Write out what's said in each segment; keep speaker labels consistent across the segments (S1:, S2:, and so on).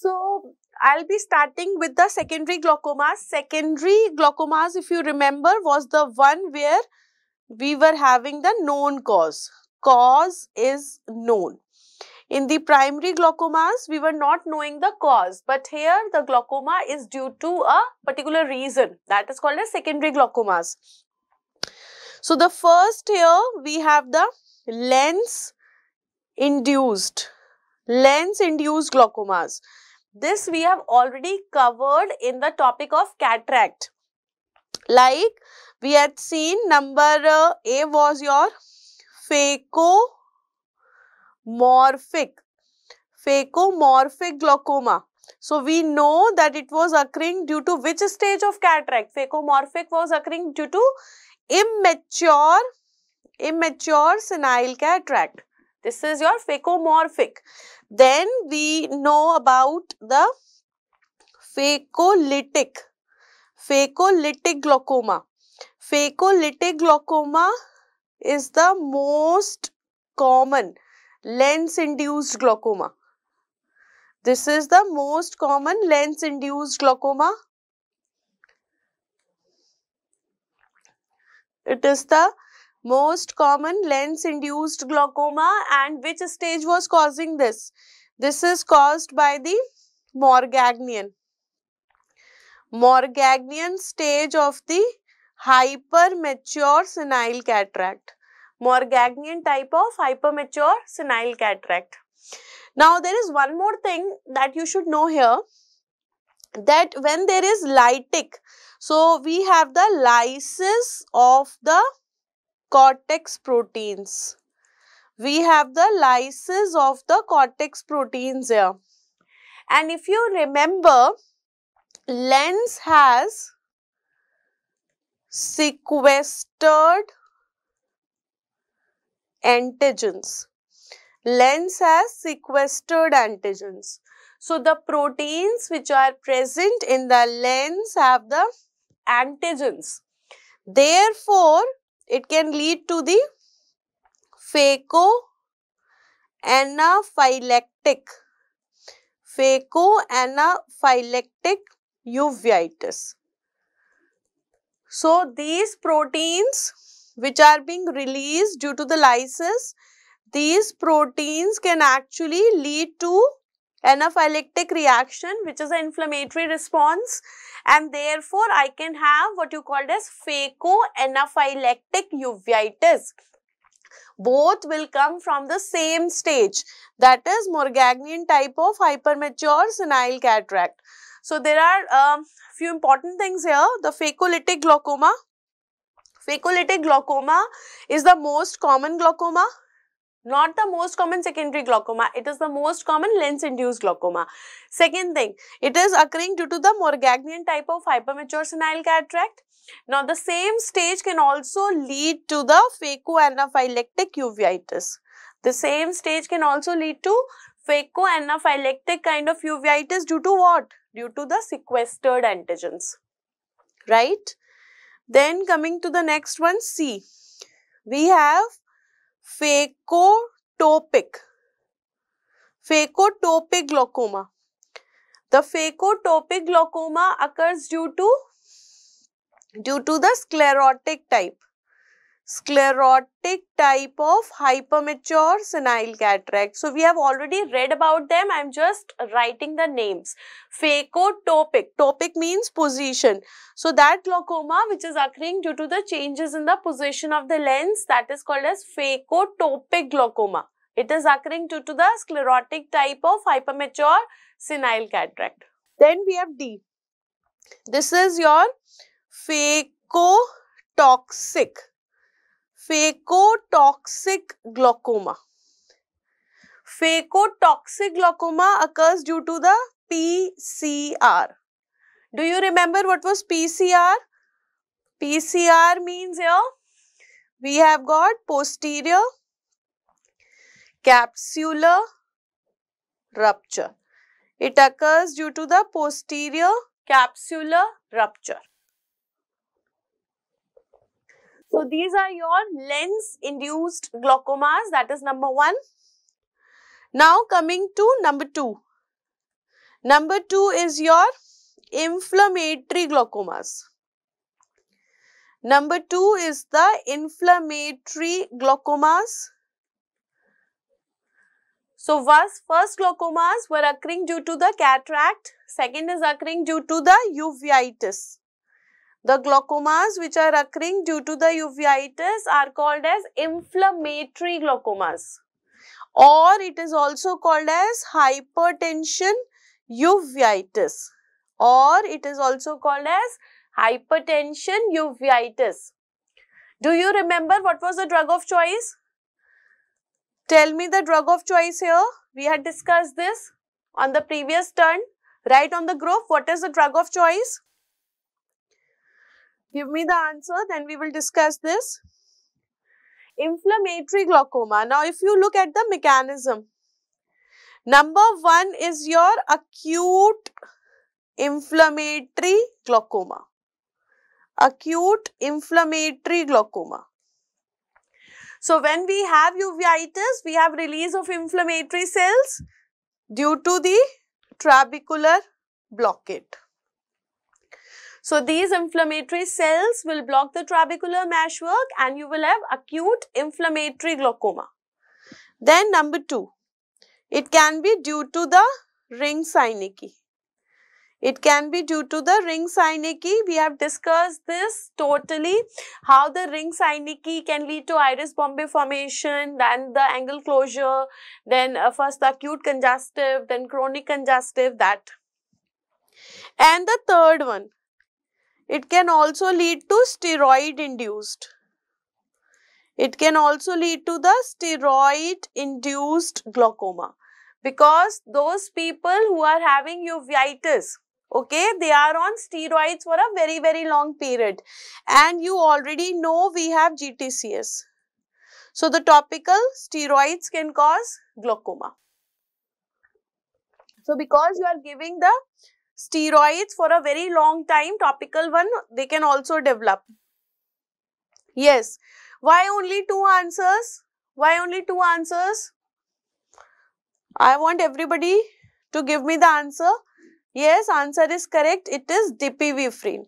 S1: So, I'll be starting with the secondary glaucomas. Secondary glaucomas, if you remember, was the one where we were having the known cause. Cause is known. In the primary glaucomas, we were not knowing the cause, but here the glaucoma is due to a particular reason. That is called as secondary glaucomas. So, the first here we have the lens induced, lens induced glaucomas. This we have already covered in the topic of cataract. Like we had seen number uh, A was your phacomorphic, phacomorphic glaucoma. So, we know that it was occurring due to which stage of cataract? Phacomorphic was occurring due to immature, immature senile cataract. This is your phacomorphic. Then we know about the phacolytic, phacolytic glaucoma. Phacolytic glaucoma is the most common lens-induced glaucoma. This is the most common lens-induced glaucoma. It is the most common lens-induced glaucoma and which stage was causing this? This is caused by the Morgagnian. Morgagnian stage of the hypermature senile cataract. Morgagnian type of hypermature senile cataract. Now, there is one more thing that you should know here that when there is lytic, so we have the lysis of the cortex proteins. We have the lysis of the cortex proteins here. And if you remember, lens has sequestered antigens. Lens has sequestered antigens. So, the proteins which are present in the lens have the antigens. Therefore, it can lead to the phacoanaphylactic, phacoanaphylactic uveitis. So, these proteins which are being released due to the lysis, these proteins can actually lead to anaphylactic reaction which is an inflammatory response and therefore I can have what you called as phacoanaphylactic uveitis. Both will come from the same stage that is Morgagnian type of hypermature senile cataract. So, there are um, few important things here. The phacolytic glaucoma. Phacolytic glaucoma is the most common glaucoma not the most common secondary glaucoma. It is the most common lens-induced glaucoma. Second thing, it is occurring due to the Morgagnian type of hypermature senile cataract. Now, the same stage can also lead to the phacoanaphylactic uveitis. The same stage can also lead to phacoanaphylactic kind of uveitis due to what? Due to the sequestered antigens, right? Then coming to the next one, C. We have phacotopic phacotopic glaucoma the phacotopic glaucoma occurs due to due to the sclerotic type Sclerotic type of hypermature senile cataract. So, we have already read about them. I am just writing the names. Phacotopic. Topic means position. So, that glaucoma which is occurring due to the changes in the position of the lens that is called as phacotopic glaucoma. It is occurring due to the sclerotic type of hypermature senile cataract. Then we have D. This is your phacotoxic phacotoxic glaucoma. Phacotoxic glaucoma occurs due to the PCR. Do you remember what was PCR? PCR means here we have got posterior capsular rupture. It occurs due to the posterior capsular rupture. So, these are your lens induced glaucomas that is number 1. Now, coming to number 2. Number two is your inflammatory glaucomas. Number two is the inflammatory glaucomas. So, first glaucomas were occurring due to the cataract, second is occurring due to the uveitis. The glaucomas which are occurring due to the uveitis are called as inflammatory glaucomas or it is also called as hypertension uveitis or it is also called as hypertension uveitis. Do you remember what was the drug of choice? Tell me the drug of choice here. We had discussed this on the previous turn. Write on the group what is the drug of choice. Give me the answer then we will discuss this. Inflammatory glaucoma. Now if you look at the mechanism. Number one is your acute inflammatory glaucoma. Acute inflammatory glaucoma. So, when we have uveitis, we have release of inflammatory cells due to the trabecular blockade. So, these inflammatory cells will block the trabecular meshwork and you will have acute inflammatory glaucoma. Then number 2, it can be due to the ring synechiae. It can be due to the ring synechiae. We have discussed this totally, how the ring synechiae can lead to iris bombé formation, then the angle closure, then uh, first the acute congestive, then chronic congestive, that. And the third one, it can also lead to steroid induced. It can also lead to the steroid induced glaucoma because those people who are having uveitis okay they are on steroids for a very very long period and you already know we have GTCS. So the topical steroids can cause glaucoma. So because you are giving the steroids for a very long time topical one they can also develop. Yes. Why only two answers? Why only two answers? I want everybody to give me the answer. Yes, answer is correct. It is dipivefrin.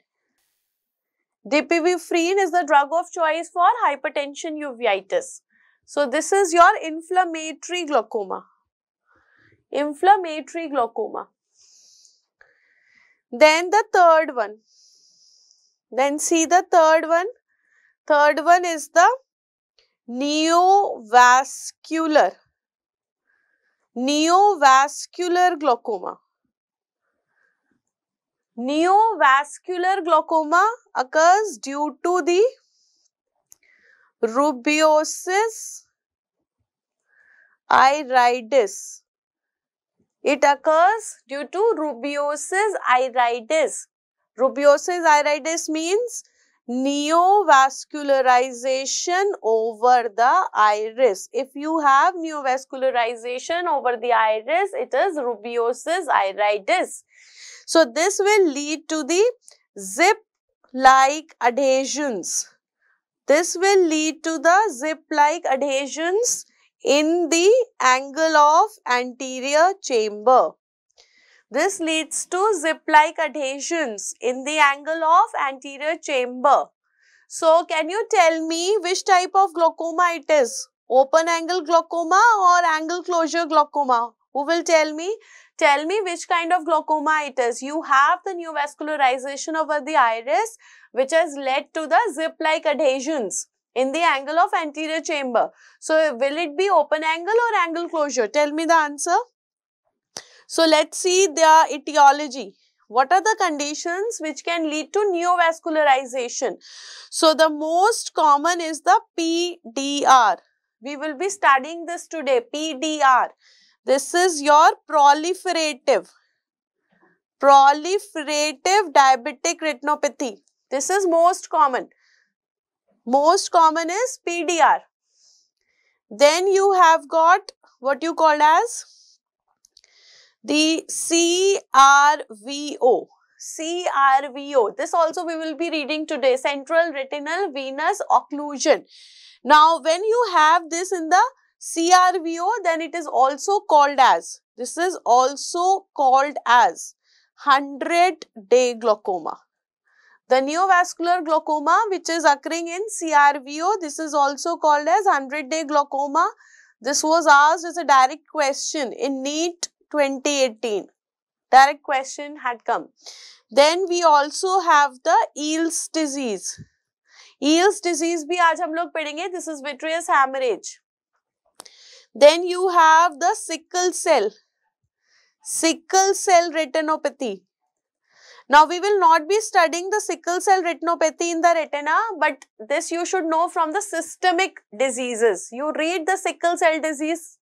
S1: Dipivefrin is the drug of choice for hypertension uveitis. So, this is your inflammatory glaucoma. Inflammatory glaucoma. Then the third one. Then see the third one. Third one is the neovascular. Neovascular glaucoma. Neovascular glaucoma occurs due to the rubeosis iridis. It occurs due to rubeosis iridis. Rubeosis iritis means neovascularization over the iris. If you have neovascularization over the iris, it is rubeosis iridis. So, this will lead to the zip-like adhesions. This will lead to the zip-like adhesions in the angle of anterior chamber. This leads to zip-like adhesions in the angle of anterior chamber. So, can you tell me which type of glaucoma it is? Open angle glaucoma or angle closure glaucoma? Who will tell me? Tell me which kind of glaucoma it is. You have the neovascularization over the iris which has led to the zip-like adhesions in the angle of anterior chamber. So, will it be open angle or angle closure? Tell me the answer. So, let's see the etiology. What are the conditions which can lead to neovascularization? So, the most common is the PDR. We will be studying this today, PDR. This is your proliferative, proliferative diabetic retinopathy. This is most common. Most common is PDR. Then you have got what you call as the CRVO. CRVO. This also we will be reading today. Central retinal venous occlusion. Now, when you have this in the CRVO, then it is also called as, this is also called as 100 day glaucoma. The neovascular glaucoma which is occurring in CRVO, this is also called as 100 day glaucoma. This was asked as a direct question in NEET 2018. Direct question had come. Then we also have the Eales disease. Eales disease bhi aaj hum log padhenge. This is vitreous hemorrhage. Then you have the sickle cell. Sickle cell retinopathy. Now we will not be studying the sickle cell retinopathy in the retina, but this you should know from the systemic diseases. You read the sickle cell disease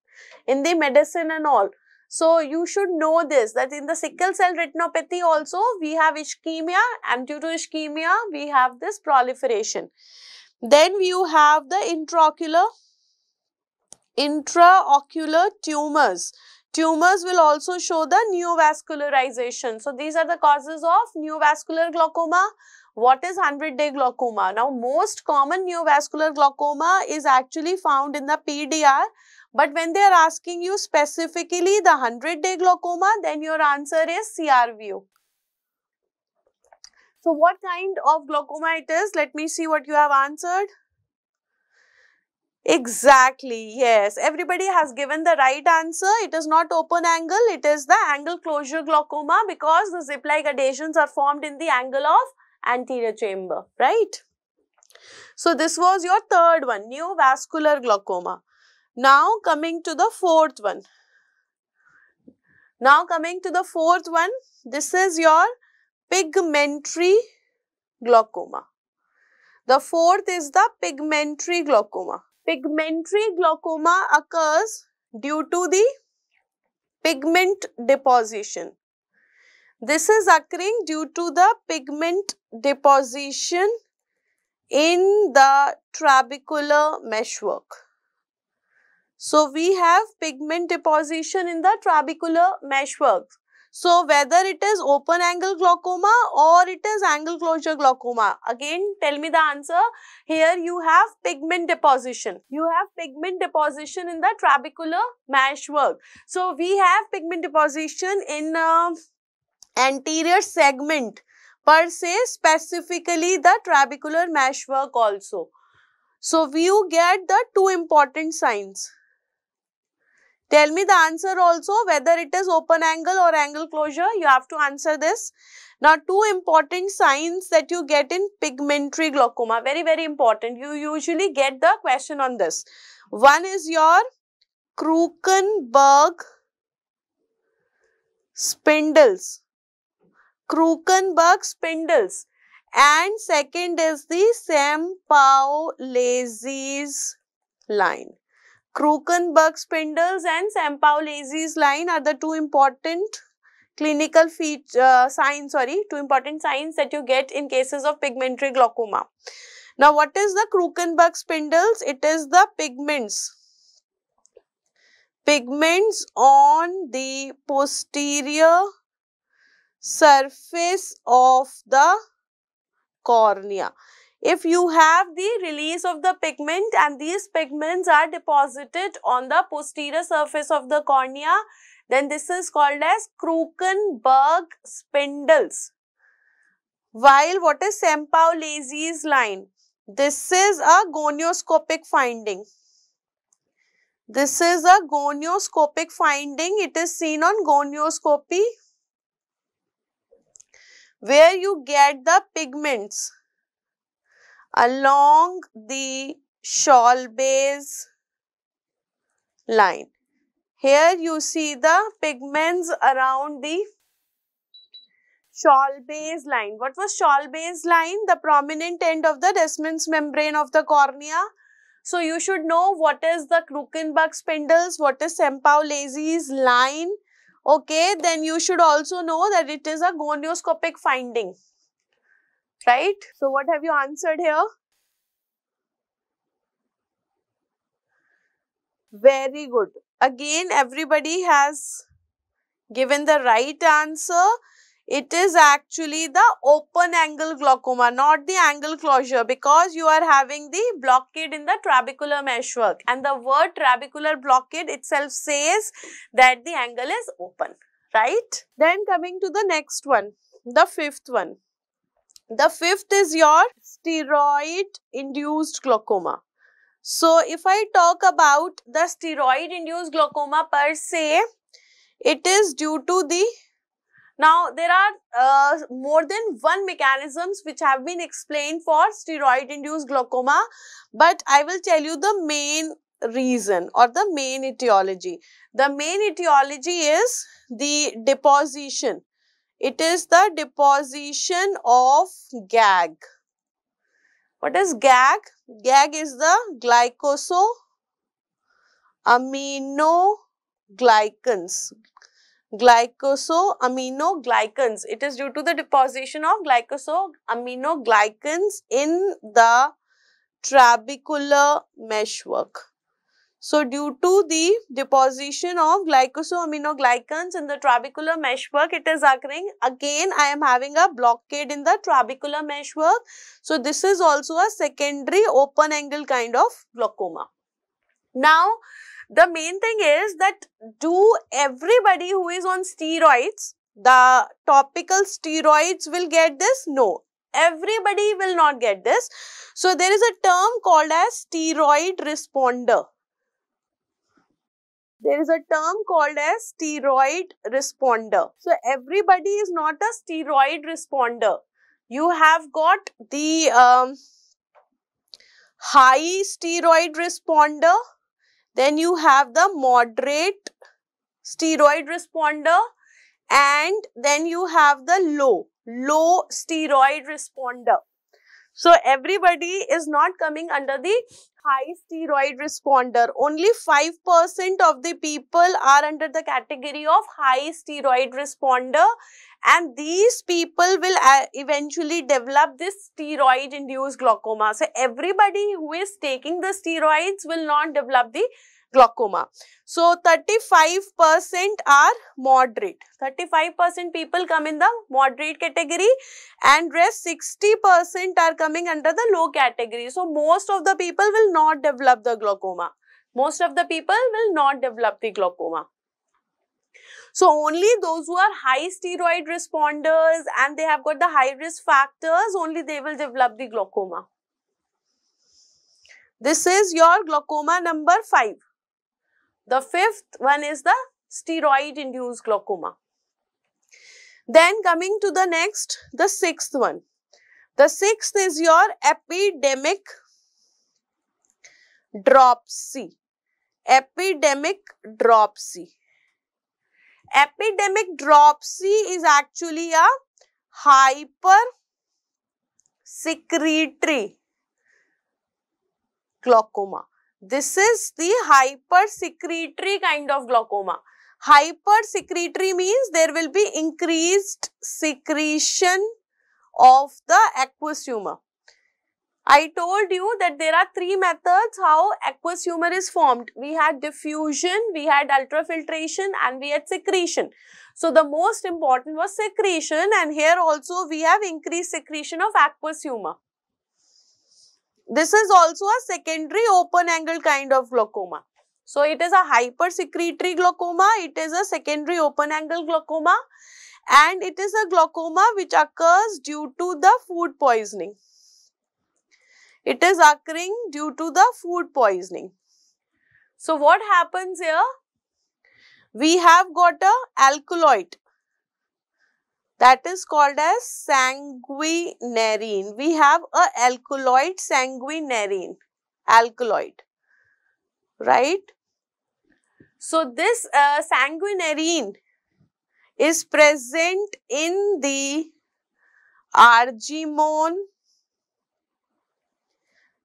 S1: in the medicine and all. So you should know this that in the sickle cell retinopathy also we have ischemia and due to ischemia we have this proliferation. Then you have the intraocular intraocular tumors. Tumors will also show the neovascularization. So these are the causes of neovascular glaucoma. What is 100 day glaucoma? Now most common neovascular glaucoma is actually found in the PDR but when they are asking you specifically the 100 day glaucoma, then your answer is CRVO. So what kind of glaucoma it is? Let me see what you have answered. Exactly, yes. Everybody has given the right answer. It is not open angle, it is the angle closure glaucoma because the zip-like adhesions are formed in the angle of anterior chamber, right? So this was your third one, neovascular glaucoma. Now coming to the fourth one. Now coming to the fourth one, this is your pigmentary glaucoma. The fourth is the pigmentary glaucoma. Pigmentary glaucoma occurs due to the pigment deposition. This is occurring due to the pigment deposition in the trabecular meshwork. So, we have pigment deposition in the trabecular meshwork. So, whether it is open angle glaucoma or it is angle closure glaucoma, again tell me the answer. Here you have pigment deposition. You have pigment deposition in the trabecular meshwork. So, we have pigment deposition in uh, anterior segment per se specifically the trabecular meshwork also. So, you get the two important signs Tell me the answer also whether it is open angle or angle closure. You have to answer this. Now, two important signs that you get in pigmentary glaucoma. Very, very important. You usually get the question on this. One is your Krukenberg spindles. Krukenberg spindles. And second is the Sampaolesi's line. Krukenberg spindles and Sampaolesi's line are the two important clinical feature, uh, signs, sorry, two important signs that you get in cases of pigmentary glaucoma. Now, what is the Krukenberg spindles? It is the pigments. Pigments on the posterior surface of the cornea if you have the release of the pigment and these pigments are deposited on the posterior surface of the cornea, then this is called as Krukenberg spindles. While what is Sampaolesi's line? This is a gonioscopic finding. This is a gonioscopic finding. It is seen on gonioscopy where you get the pigments along the Schwalbe's line. Here you see the pigments around the Schwalbe's line. What was Schwalbe's line? The prominent end of the Descemet's membrane of the cornea. So you should know what is the Krukenberg spindles, what is Sampaolesi's line. Okay, then you should also know that it is a gonioscopic finding right? So what have you answered here? Very good. Again, everybody has given the right answer. it is actually the open angle glaucoma, not the angle closure because you are having the blockade in the trabecular meshwork and the word trabecular blockade itself says that the angle is open, right? Then coming to the next one, the fifth one. The fifth is your steroid induced glaucoma. So, if I talk about the steroid induced glaucoma per se, it is due to the now, there are uh, more than one mechanisms which have been explained for steroid-induced glaucoma, but I will tell you the main reason or the main etiology. The main etiology is the deposition. It is the deposition of GAG. What is GAG? GAG is the glycosaminoglycans glycosaminoglycans. It is due to the deposition of glycosaminoglycans in the trabecular meshwork. So, due to the deposition of glycosaminoglycans in the trabecular meshwork, it is occurring. Again, I am having a blockade in the trabecular meshwork. So, this is also a secondary open angle kind of glaucoma. Now, the main thing is that do everybody who is on steroids, the topical steroids will get this? No, everybody will not get this. So, there is a term called as steroid responder. There is a term called as steroid responder. So, everybody is not a steroid responder. You have got the um, high steroid responder then you have the moderate steroid responder and then you have the low, low steroid responder. So, everybody is not coming under the high steroid responder. Only 5% of the people are under the category of high steroid responder and these people will uh, eventually develop this steroid induced glaucoma. So, everybody who is taking the steroids will not develop the glaucoma. So, 35% are moderate. 35% people come in the moderate category and rest 60% are coming under the low category. So, most of the people will not develop the glaucoma. Most of the people will not develop the glaucoma. So, only those who are high steroid responders and they have got the high risk factors, only they will develop the glaucoma. This is your glaucoma number 5. The fifth one is the steroid induced glaucoma. Then coming to the next, the sixth one. The sixth is your epidemic dropsy. Epidemic dropsy. Epidemic dropsy is actually a hyper secretory glaucoma. This is the hypersecretory kind of glaucoma. Hypersecretory means there will be increased secretion of the aqueous humor. I told you that there are three methods how aqueous humor is formed. We had diffusion, we had ultrafiltration and we had secretion. So, the most important was secretion and here also we have increased secretion of aqueous humor. This is also a secondary open angle kind of glaucoma. So, it is a hypersecretory glaucoma, it is a secondary open angle glaucoma and it is a glaucoma which occurs due to the food poisoning. It is occurring due to the food poisoning. So, what happens here? We have got a alkaloid that is called as sanguinarine. We have a alkaloid sanguinarine, alkaloid, right? So, this uh, sanguinarine is present in the Argemone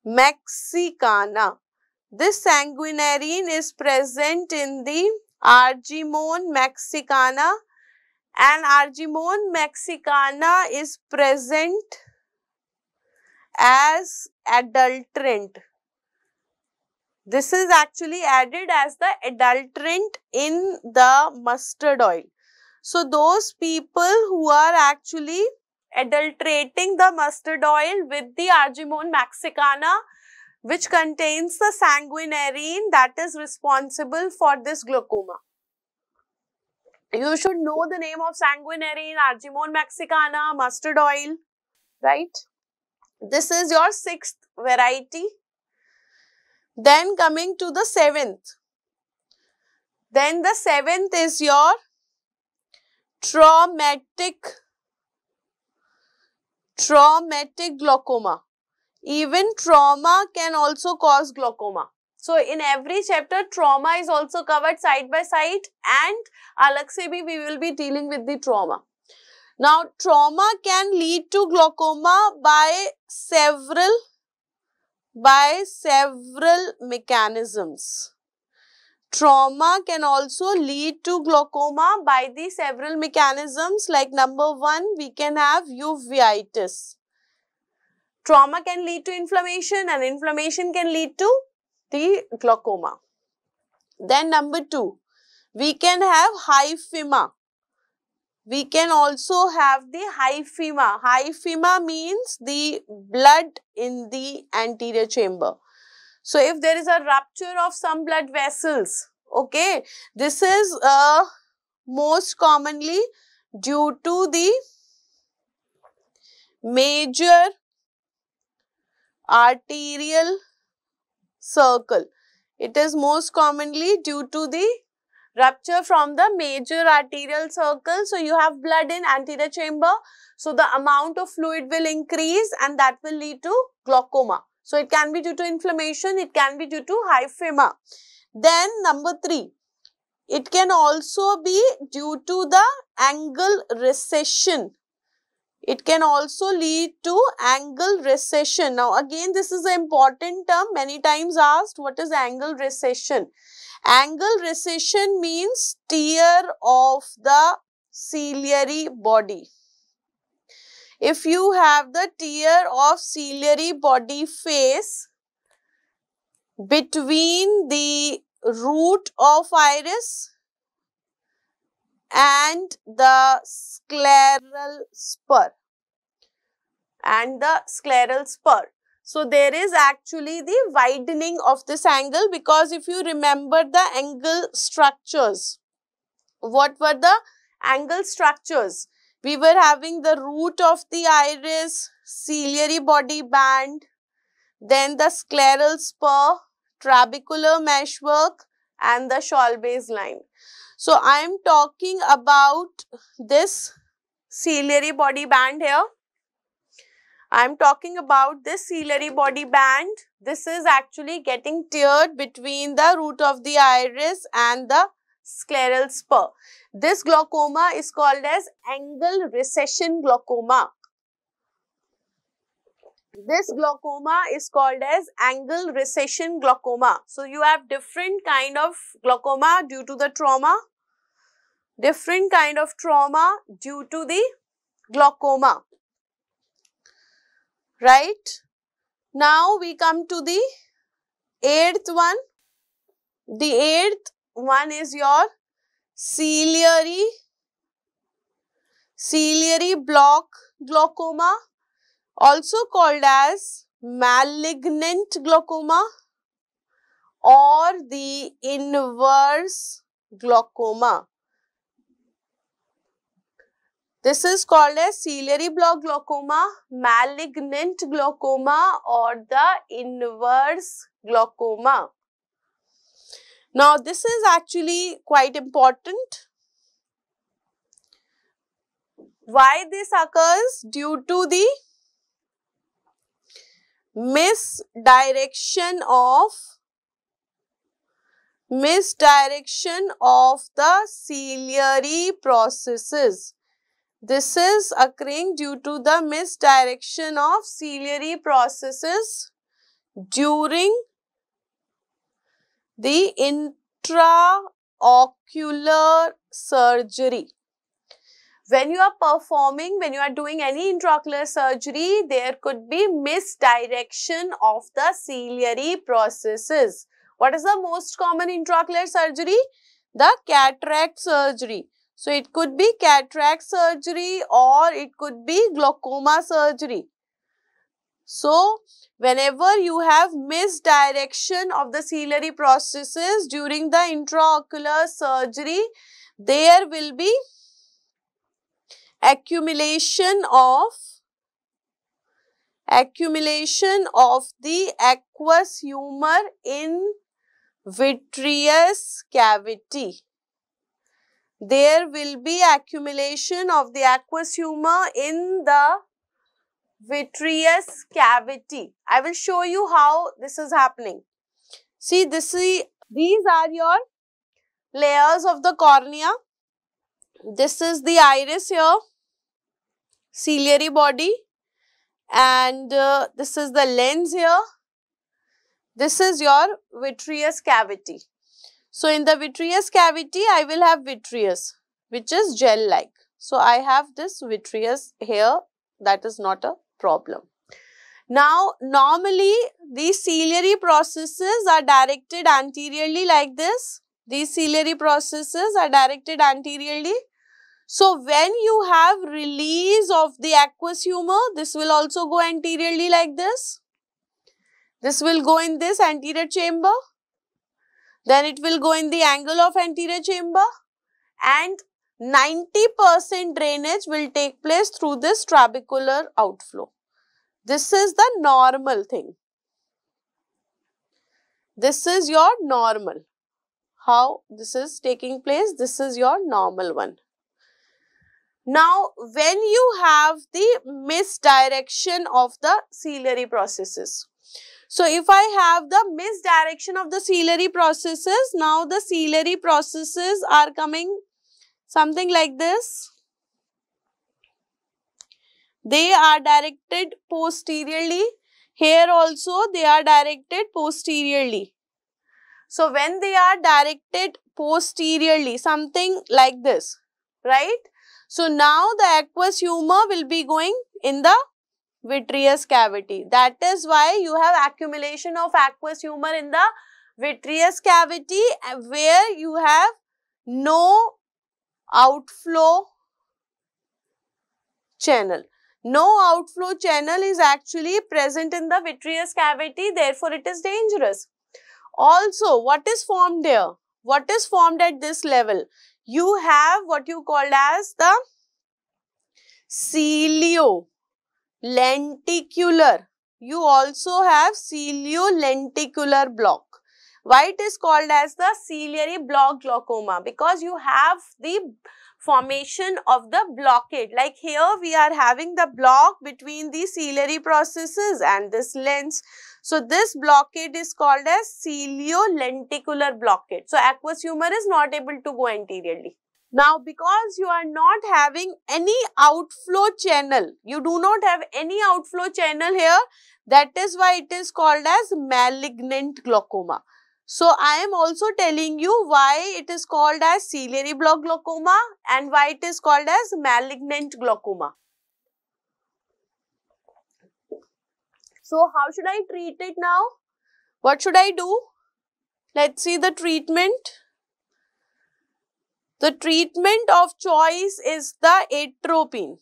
S1: mexicana. This sanguinarine is present in the Argemone mexicana and Argemone mexicana is present as adulterant. This is actually added as the adulterant in the mustard oil. So those people who are actually adulterating the mustard oil with the Argemone mexicana which contains the sanguinarine that is responsible for this glaucoma. You should know the name of sanguinarine, Argemone mexicana, mustard oil, right? This is your sixth variety. Then coming to the seventh. Then the seventh is your traumatic, traumatic glaucoma. Even trauma can also cause glaucoma. So, in every chapter, trauma is also covered side by side and alag se bhi we will be dealing with the trauma. Now, trauma can lead to glaucoma by several, by several mechanisms. Trauma can also lead to glaucoma by the several mechanisms like number one, we can have uveitis. Trauma can lead to inflammation and inflammation can lead to the glaucoma. Then number two, we can have hyphema. We can also have the hyphema. Hyphema means the blood in the anterior chamber. So, if there is a rupture of some blood vessels, okay, this is uh, most commonly due to the major arterial circle. It is most commonly due to the rupture from the major arterial circle. So, you have blood in anterior chamber. So, the amount of fluid will increase and that will lead to glaucoma. So, it can be due to inflammation, it can be due to hyphema. Then number 3, it can also be due to the angle recession it can also lead to angle recession. Now again this is an important term many times asked what is angle recession. Angle recession means tear of the ciliary body. If you have the tear of ciliary body face between the root of iris and the scleral spur and the scleral spur. So, there is actually the widening of this angle because if you remember the angle structures, what were the angle structures? We were having the root of the iris, ciliary body band, then the scleral spur, trabecular meshwork and the Schwalbe's line. So, I am talking about this ciliary body band here. I am talking about this ciliary body band. This is actually getting teared between the root of the iris and the scleral spur. This glaucoma is called as angle recession glaucoma. This glaucoma is called as angle recession glaucoma. So, you have different kind of glaucoma due to the trauma, different kind of trauma due to the glaucoma. Right? Now, we come to the eighth one. The eighth one is your ciliary, ciliary block glaucoma also called as malignant glaucoma or the inverse glaucoma. This is called as ciliary block glaucoma, malignant glaucoma or the inverse glaucoma. Now, this is actually quite important. Why this occurs? Due to the misdirection of misdirection of the ciliary processes. This is occurring due to the misdirection of ciliary processes during the intraocular surgery when you are performing, when you are doing any intraocular surgery, there could be misdirection of the ciliary processes. What is the most common intraocular surgery? The cataract surgery. So, it could be cataract surgery or it could be glaucoma surgery. So, whenever you have misdirection of the ciliary processes during the intraocular surgery, there will be accumulation of accumulation of the aqueous humor in vitreous cavity. There will be accumulation of the aqueous humor in the vitreous cavity. I will show you how this is happening. See, this is, these are your layers of the cornea. This is the iris here, ciliary body and uh, this is the lens here. This is your vitreous cavity. So, in the vitreous cavity, I will have vitreous which is gel-like. So, I have this vitreous here that is not a problem. Now, normally these ciliary processes are directed anteriorly like this. These ciliary processes are directed anteriorly so, when you have release of the aqueous humor, this will also go anteriorly like this. This will go in this anterior chamber. Then it will go in the angle of anterior chamber and 90% drainage will take place through this trabecular outflow. This is the normal thing. This is your normal. How this is taking place? This is your normal one. Now, when you have the misdirection of the ciliary processes. So, if I have the misdirection of the ciliary processes, now the ciliary processes are coming something like this. They are directed posteriorly. Here also they are directed posteriorly. So, when they are directed posteriorly, something like this, right? So, now the aqueous humor will be going in the vitreous cavity. That is why you have accumulation of aqueous humor in the vitreous cavity eh, where you have no outflow channel. No outflow channel is actually present in the vitreous cavity therefore it is dangerous. Also what is formed there? What is formed at this level? you have what you called as the cilio lenticular. You also have cilio-lenticular block. Why it is called as the ciliary block glaucoma? Because you have the formation of the blockade. Like here we are having the block between the ciliary processes and this lens. So, this blockade is called as cilio-lenticular blockade. So, aqueous humor is not able to go anteriorly. Now, because you are not having any outflow channel, you do not have any outflow channel here, that is why it is called as malignant glaucoma. So, I am also telling you why it is called as ciliary block glaucoma and why it is called as malignant glaucoma. So, how should I treat it now? What should I do? Let's see the treatment. The treatment of choice is the atropine.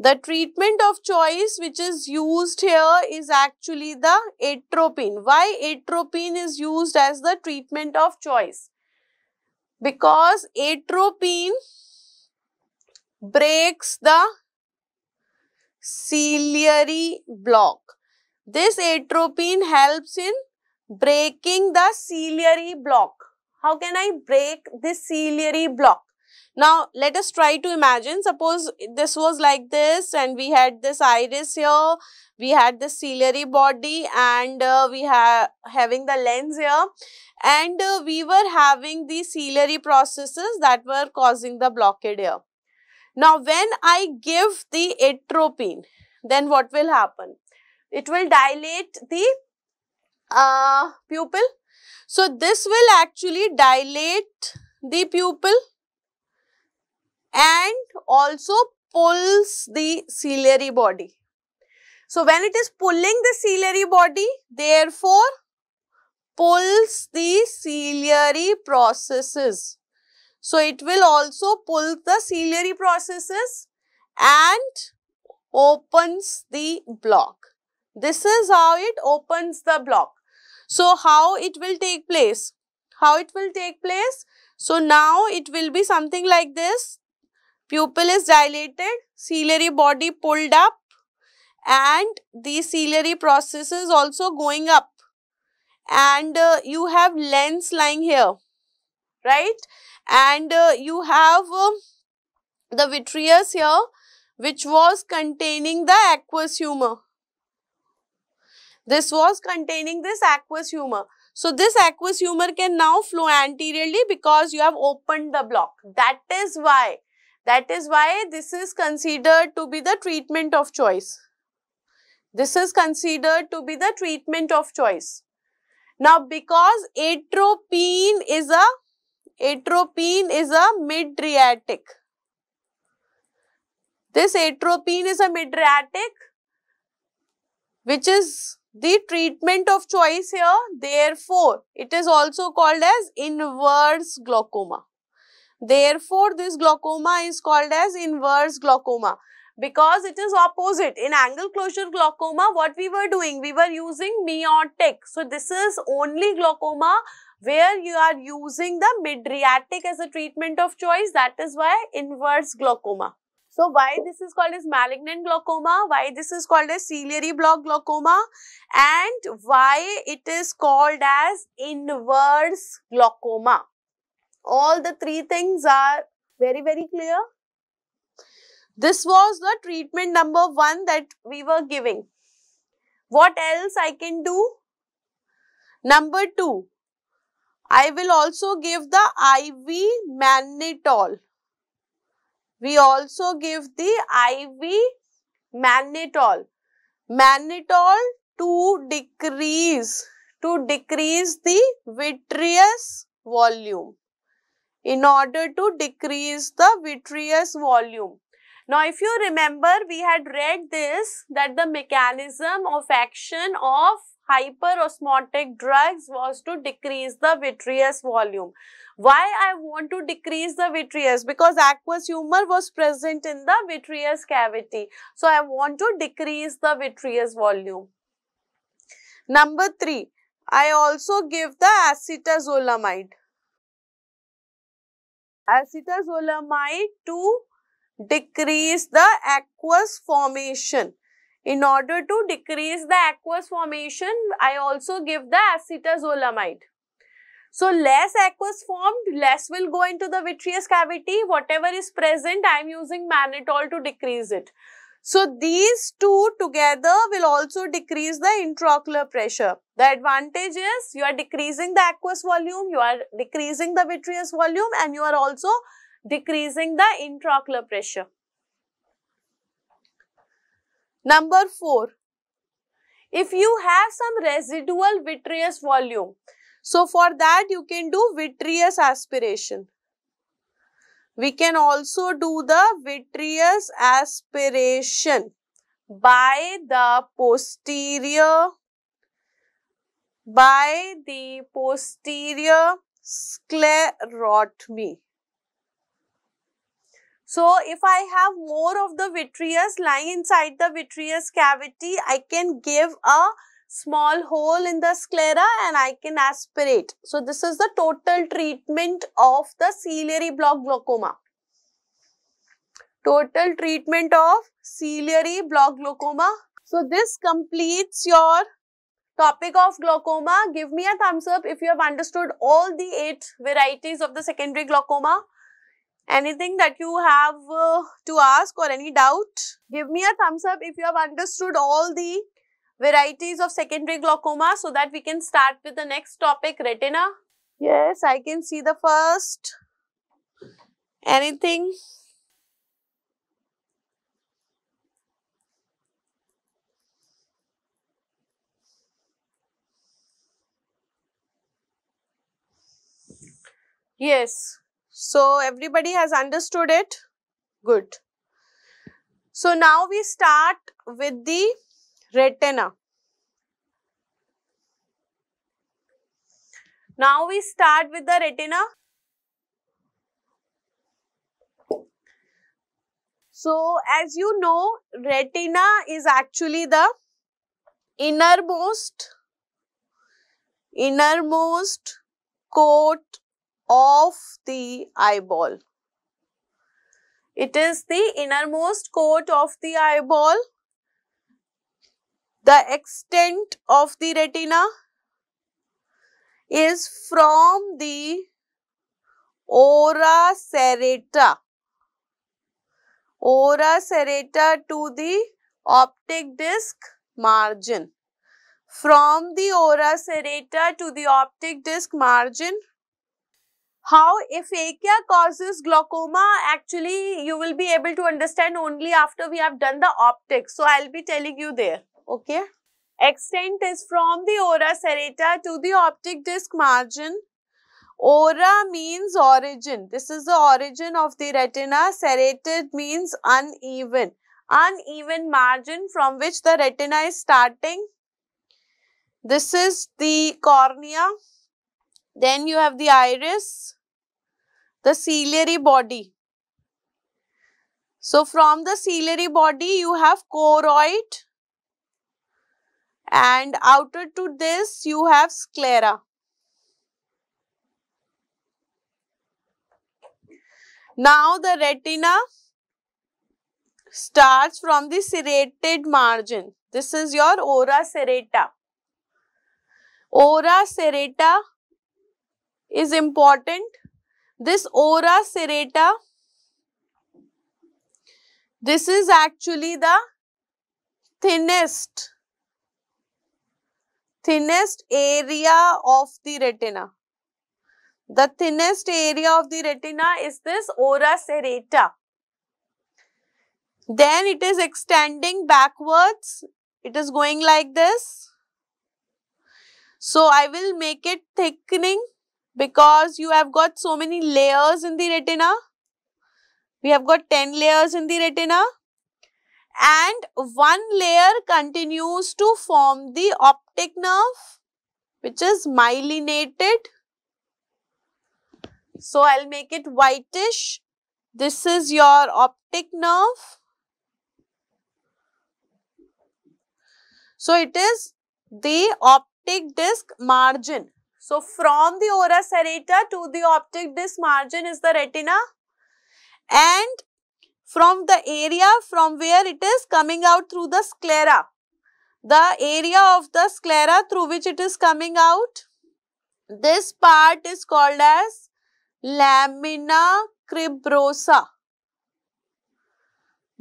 S1: The treatment of choice which is used here is actually the atropine. Why atropine is used as the treatment of choice? Because atropine breaks the ciliary block. This atropine helps in breaking the ciliary block. How can I break this ciliary block? Now, let us try to imagine, suppose this was like this and we had this iris here, we had the ciliary body and uh, we have having the lens here and uh, we were having the ciliary processes that were causing the blockade here. Now, when I give the atropine, then what will happen? It will dilate the uh, pupil. So, this will actually dilate the pupil and also pulls the ciliary body. So, when it is pulling the ciliary body, therefore, pulls the ciliary processes. So it will also pull the ciliary processes and opens the block. This is how it opens the block. So how it will take place? How it will take place? So now it will be something like this. Pupil is dilated, ciliary body pulled up and the ciliary process is also going up and uh, you have lens lying here, right? And uh, you have uh, the vitreous here which was containing the aqueous humor. This was containing this aqueous humor. So, this aqueous humor can now flow anteriorly because you have opened the block. That is why, that is why this is considered to be the treatment of choice. This is considered to be the treatment of choice. Now, because atropine is a atropine is a mydriatic this atropine is a mydriatic which is the treatment of choice here. Therefore, it is also called as inverse glaucoma. Therefore, this glaucoma is called as inverse glaucoma because it is opposite. In angle closure glaucoma, what we were doing? We were using miotic. So, this is only glaucoma where you are using the mydriatic as a treatment of choice. That is why inverse glaucoma. So, why this is called as malignant glaucoma, why this is called as ciliary block glaucoma and why it is called as inverse glaucoma. All the three things are very, very clear. This was the treatment number one that we were giving. What else I can do? Number two, I will also give the IV mannitol we also give the IV mannitol. Mannitol to decrease, to decrease the vitreous volume. In order to decrease the vitreous volume. Now, if you remember, we had read this that the mechanism of action of hyperosmotic drugs was to decrease the vitreous volume. Why I want to decrease the vitreous? Because aqueous humor was present in the vitreous cavity. So, I want to decrease the vitreous volume. Number 3. I also give the acetazolamide. Acetazolamide to decrease the aqueous formation. In order to decrease the aqueous formation, I also give the acetazolamide. So, less aqueous formed, less will go into the vitreous cavity. Whatever is present, I am using mannitol to decrease it. So, these two together will also decrease the intraocular pressure. The advantage is you are decreasing the aqueous volume, you are decreasing the vitreous volume and you are also decreasing the intraocular pressure. Number 4. If you have some residual vitreous volume, so for that you can do vitreous aspiration. We can also do the vitreous aspiration by the posterior by the posterior sclerotomy. So, if I have more of the vitreous lying inside the vitreous cavity, I can give a small hole in the sclera and I can aspirate. So, this is the total treatment of the ciliary block glaucoma. Total treatment of ciliary block glaucoma. So, this completes your topic of glaucoma. Give me a thumbs up if you have understood all the eight varieties of the secondary glaucoma. Anything that you have uh, to ask or any doubt? Give me a thumbs up if you have understood all the varieties of secondary glaucoma so that we can start with the next topic, retina. Yes, I can see the first. Anything? Yes, so, everybody has understood it? Good. So, now we start with the retina. Now, we start with the retina. So, as you know, retina is actually the innermost, innermost coat of the eyeball. It is the innermost coat of the eyeball. The extent of the retina is from the ora serrata ora serrata to the optic disc margin. From the ora serrata to the optic disc margin, how aphakia causes glaucoma actually you will be able to understand only after we have done the optics. So, I will be telling you there, okay. Extent is from the ora serrata to the optic disc margin Ora means origin. This is the origin of the retina. Serrated means uneven. Uneven margin from which the retina is starting. This is the cornea. Then you have the iris, the ciliary body. So, from the ciliary body you have choroid and outer to this you have sclera. Now the retina starts from the serrated margin. This is your ora serrata. Ora serrata is important. This ora serrata, this is actually the thinnest, thinnest area of the retina. The thinnest area of the retina is this ora serrata. Then it is extending backwards. It is going like this. So, I will make it thickening because you have got so many layers in the retina. We have got 10 layers in the retina and one layer continues to form the optic nerve which is myelinated so, I will make it whitish. This is your optic nerve. So, it is the optic disc margin. So, from the ora serrata to the optic disc margin is the retina and from the area from where it is coming out through the sclera. The area of the sclera through which it is coming out, this part is called as lamina cribrosa.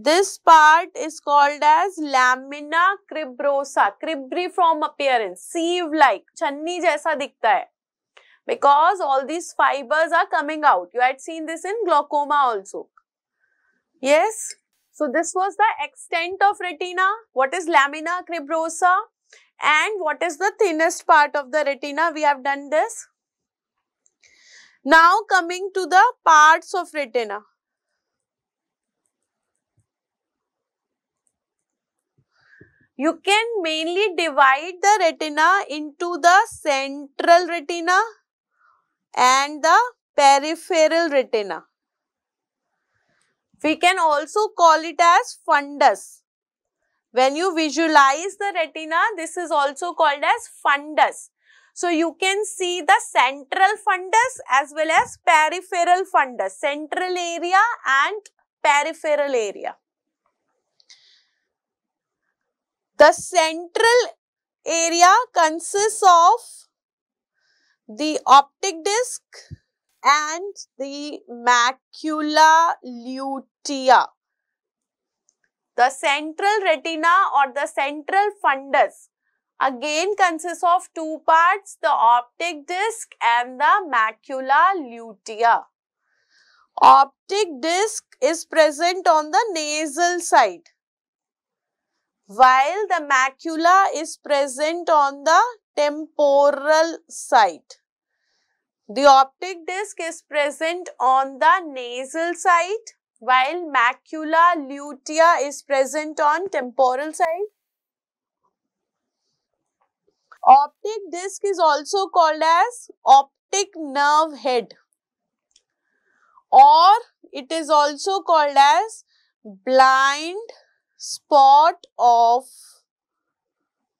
S1: This part is called as lamina cribrosa. Cribriform appearance, sieve like, channi jaisa dikhta hai. Because all these fibers are coming out. You had seen this in glaucoma also. Yes. So this was the extent of retina. What is lamina cribrosa? And what is the thinnest part of the retina? We have done this. Now coming to the parts of retina. You can mainly divide the retina into the central retina and the peripheral retina. We can also call it as fundus. When you visualize the retina, this is also called as fundus. So, you can see the central fundus as well as peripheral fundus, central area and peripheral area. The central area consists of the optic disc and the macula lutea. The central retina or the central fundus again consists of two parts, the optic disc and the macula lutea. Optic disc is present on the nasal side, while the macula is present on the temporal side. The optic disc is present on the nasal side, while macula lutea is present on temporal side. Optic disc is also called as optic nerve head or it is also called as blind spot of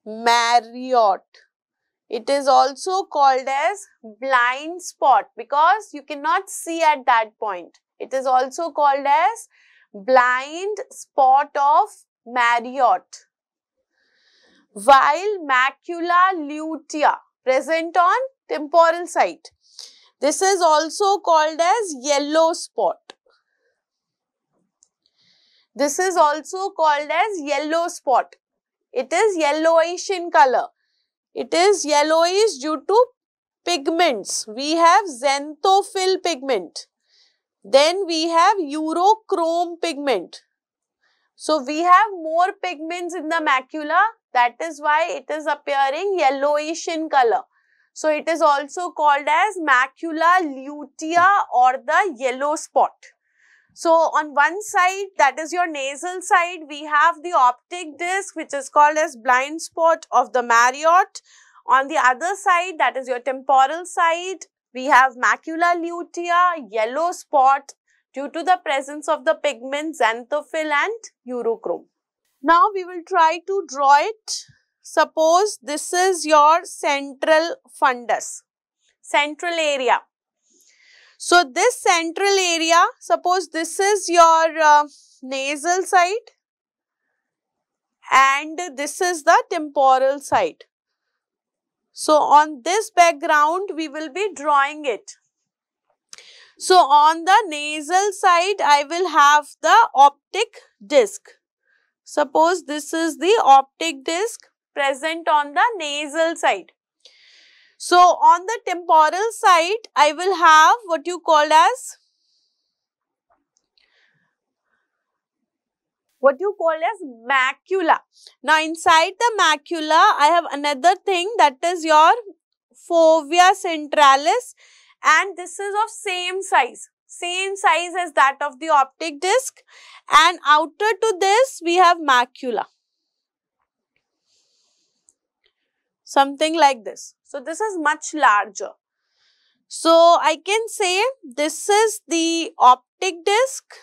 S1: Mariotte. It is also called as blind spot because you cannot see at that point. It is also called as blind spot of Mariotte. While macula lutea present on temporal side. This is also called as yellow spot. This is also called as yellow spot. It is yellowish in color. It is yellowish due to pigments. We have xanthophyll pigment. Then we have urochrome pigment. So, we have more pigments in the macula. That is why it is appearing yellowish in color. So, it is also called as macula lutea or the yellow spot. So, on one side that is your nasal side we have the optic disc which is called as blind spot of the Mariotte. On the other side that is your temporal side we have macula lutea, yellow spot due to the presence of the pigments xanthophyll and urochrome. Now, we will try to draw it. Suppose this is your central fundus, central area. So, this central area, suppose this is your uh, nasal side and this is the temporal side. So, on this background, we will be drawing it. So, on the nasal side, I will have the optic disc. Suppose this is the optic disc present on the nasal side. So, on the temporal side, I will have what you call as what you call as macula. Now, inside the macula, I have another thing that is your fovea centralis and this is of same size, same size as that of the optic disc and outer to this we have macula. Something like this. So, this is much larger. So, I can say this is the optic disc.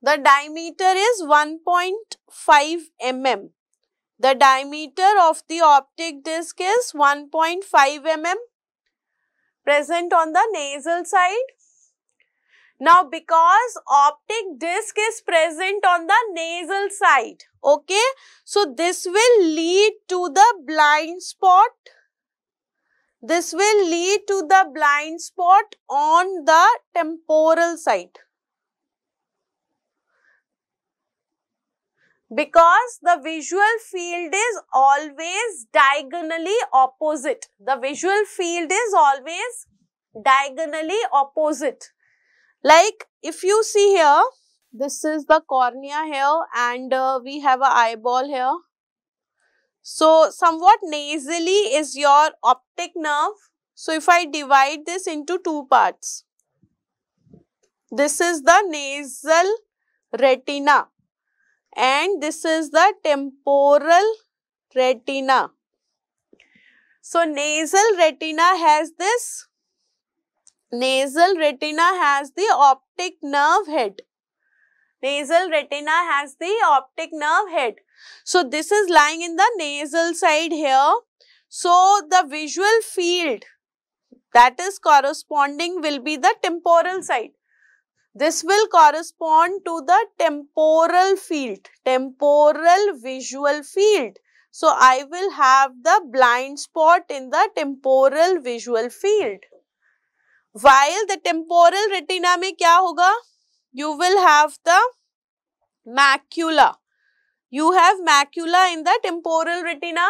S1: The diameter is 1.5 mm. The diameter of the optic disc is 1.5 mm present on the nasal side. Now, because optic disc is present on the nasal side, Okay. So, this will lead to the blind spot. This will lead to the blind spot on the temporal side. Because the visual field is always diagonally opposite. The visual field is always diagonally opposite. Like if you see here, this is the cornea here and uh, we have a eyeball here. So, somewhat nasally is your optic nerve. So, if I divide this into two parts, this is the nasal retina and this is the temporal retina. So, nasal retina has this, nasal retina has the optic nerve head Nasal retina has the optic nerve head. So, this is lying in the nasal side here. So, the visual field that is corresponding will be the temporal side. This will correspond to the temporal field, temporal visual field. So, I will have the blind spot in the temporal visual field. While the temporal retina में क्या होगा? You will have the macula. You have macula in the temporal retina.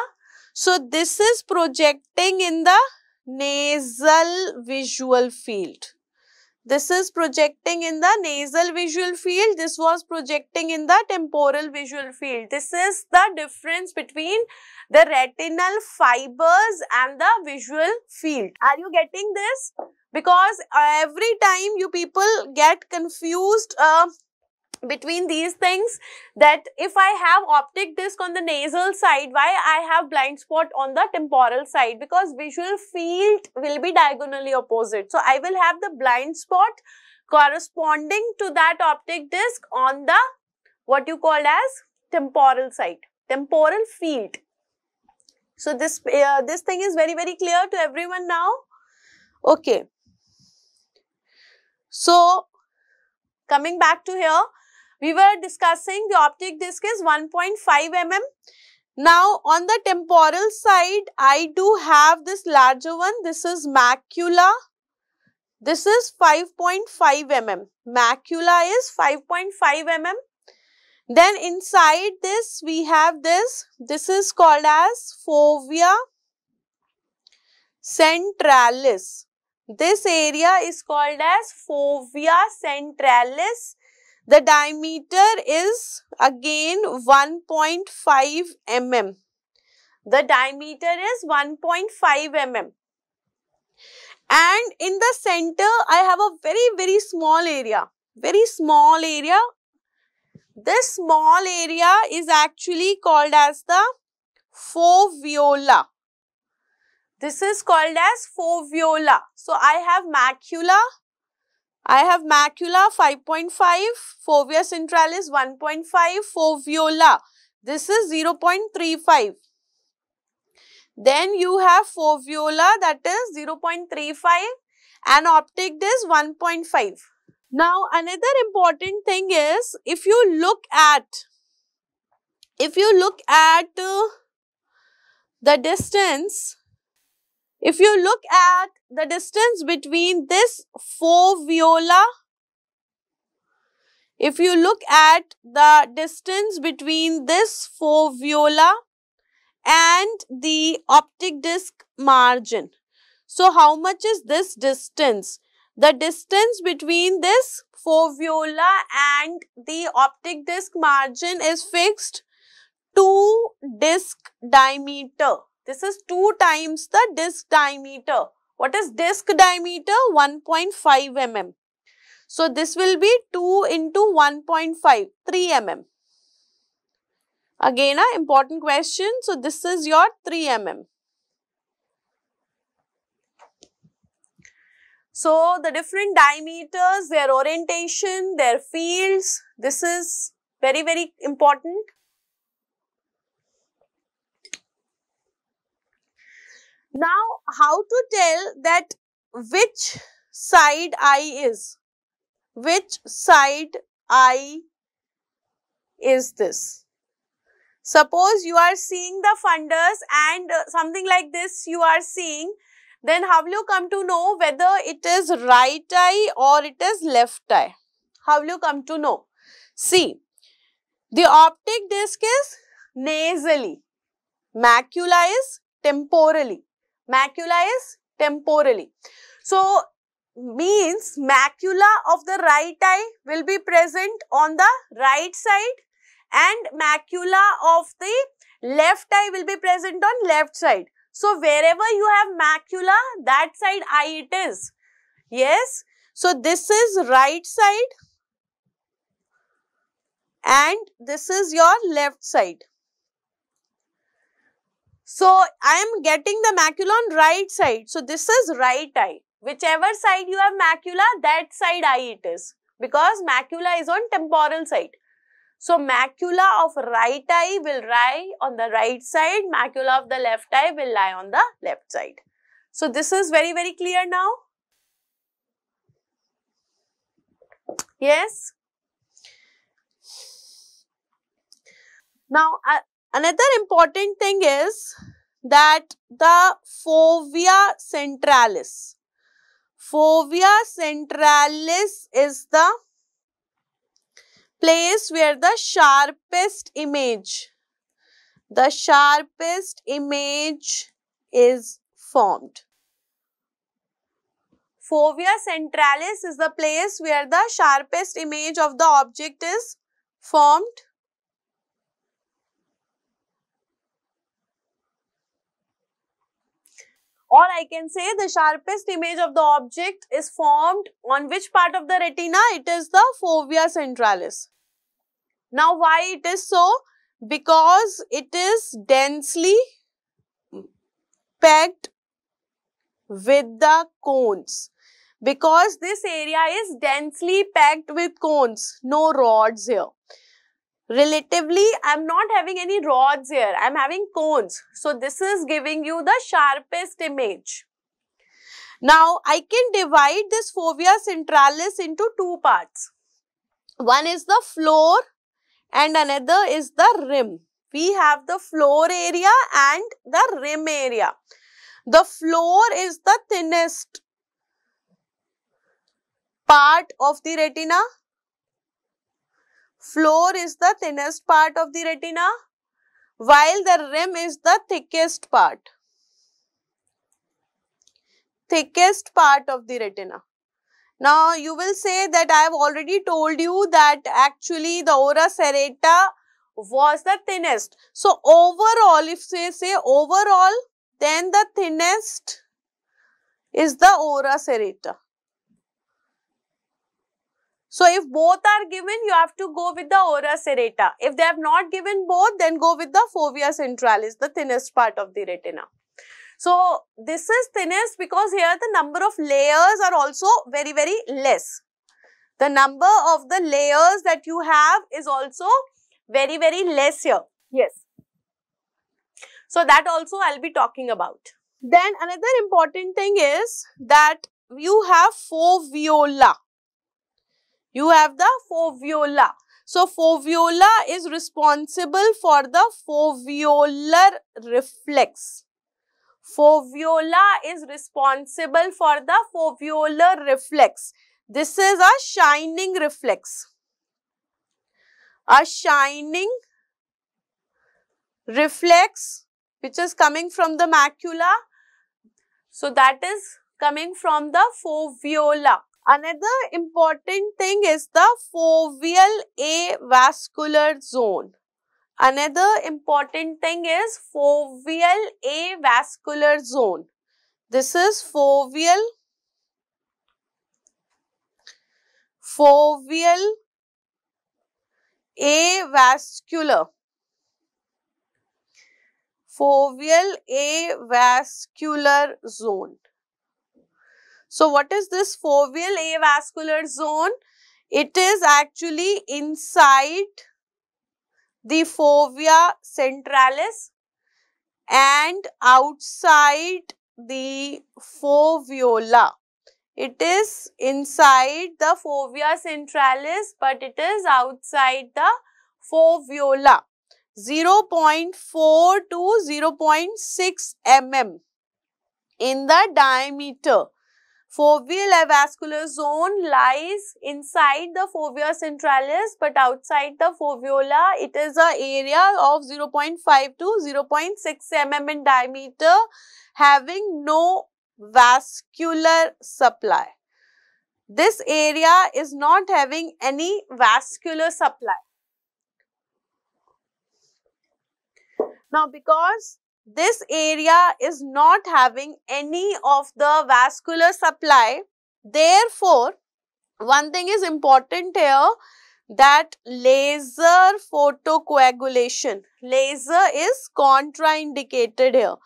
S1: So, this is projecting in the nasal visual field. This is projecting in the nasal visual field. This was projecting in the temporal visual field. This is the difference between the retinal fibers and the visual field. Are you getting this? because every time you people get confused uh, between these things that if I have optic disc on the nasal side, why I have blind spot on the temporal side because visual field will be diagonally opposite. So, I will have the blind spot corresponding to that optic disc on the what you call as temporal side, temporal field. So this, uh, this thing is very, very clear to everyone now. Okay. So coming back to here, we were discussing the optic disc is 1.5 mm. Now on the temporal side, I do have this larger one. This is macula. This is 5.5 mm. Macula is 5.5 mm. Then inside this we have this, this is called as fovea centralis. This area is called as fovea centralis. The diameter is again 1.5 mm. The diameter is 1.5 mm. And in the center, I have a very, very small area. Very small area this small area is actually called as the foveola. This is called as foveola. So, I have macula. I have macula 5.5, fovea centralis 1.5, foveola. This is 0.35. Then you have foveola that is 0.35 and optic disc 1.5. Now, another important thing is if you look at, if you look at uh, the distance, if you look at the distance between this foveola, if you look at the distance between this foveola and the optic disc margin. So, how much is this distance? The distance between this foveola and the optic disc margin is fixed 2 disc diameter. This is 2 times the disc diameter. What is disc diameter? 1.5 mm. So, this will be 2 into 1.5, 3 mm. Again, a important question. So, this is your 3 mm. So, the different diameters, their orientation, their fields, this is very, very important. Now, how to tell that which side eye is? Which side eye is this? Suppose you are seeing the fundus and uh, something like this you are seeing then how will you come to know whether it is right eye or it is left eye? How will you come to know? See, the optic disc is nasally, macula is temporally, macula is temporally. So, means macula of the right eye will be present on the right side and macula of the left eye will be present on left side. So, wherever you have macula, that side eye it is. Yes. So, this is right side and this is your left side. So, I am getting the macula on right side. So, this is right eye. Whichever side you have macula, that side eye it is. Because macula is on temporal side. So, macula of right eye will lie on the right side, macula of the left eye will lie on the left side. So, this is very, very clear now. Yes. Now, uh, another important thing is that the fovea centralis. Fovea centralis is the place where the sharpest image, the sharpest image is formed. Fovea centralis is the place where the sharpest image of the object is formed. Or I can say the sharpest image of the object is formed on which part of the retina? It is the fovea centralis. Now, why it is so? Because it is densely packed with the cones. because this area is densely packed with cones, no rods here. Relatively, I am not having any rods here, I am having cones. So, this is giving you the sharpest image. Now, I can divide this fovea centralis into two parts. One is the floor and another is the rim. We have the floor area and the rim area. The floor is the thinnest part of the retina. Floor is the thinnest part of the retina while the rim is the thickest part. Thickest part of the retina. Now, you will say that I have already told you that actually the ora serrata was the thinnest. So, overall, if say, say overall, then the thinnest is the ora serrata. So, if both are given, you have to go with the ora serrata. If they have not given both, then go with the fovea centralis, the thinnest part of the retina. So, this is thinnest because here the number of layers are also very, very less. The number of the layers that you have is also very, very less here. Yes. So, that also I will be talking about. Then another important thing is that you have foveola you have the foveola. So, foveola is responsible for the foveolar reflex. Foveola is responsible for the foveolar reflex. This is a shining reflex. A shining reflex which is coming from the macula. So, that is coming from the foveola. Another important thing is the foveal avascular zone. Another important thing is foveal avascular zone. This is foveal, foveal avascular, foveal avascular zone. So, what is this foveal avascular zone? It is actually inside the fovea centralis and outside the foveola. It is inside the fovea centralis but it is outside the foveola. 0.4 to 0.6 mm in the diameter Foveal avascular zone lies inside the fovea centralis but outside the foveola it is a area of 0.5 to 0.6 mm in diameter having no vascular supply. This area is not having any vascular supply. Now because this area is not having any of the vascular supply. Therefore, one thing is important here that laser photocoagulation, laser is contraindicated here.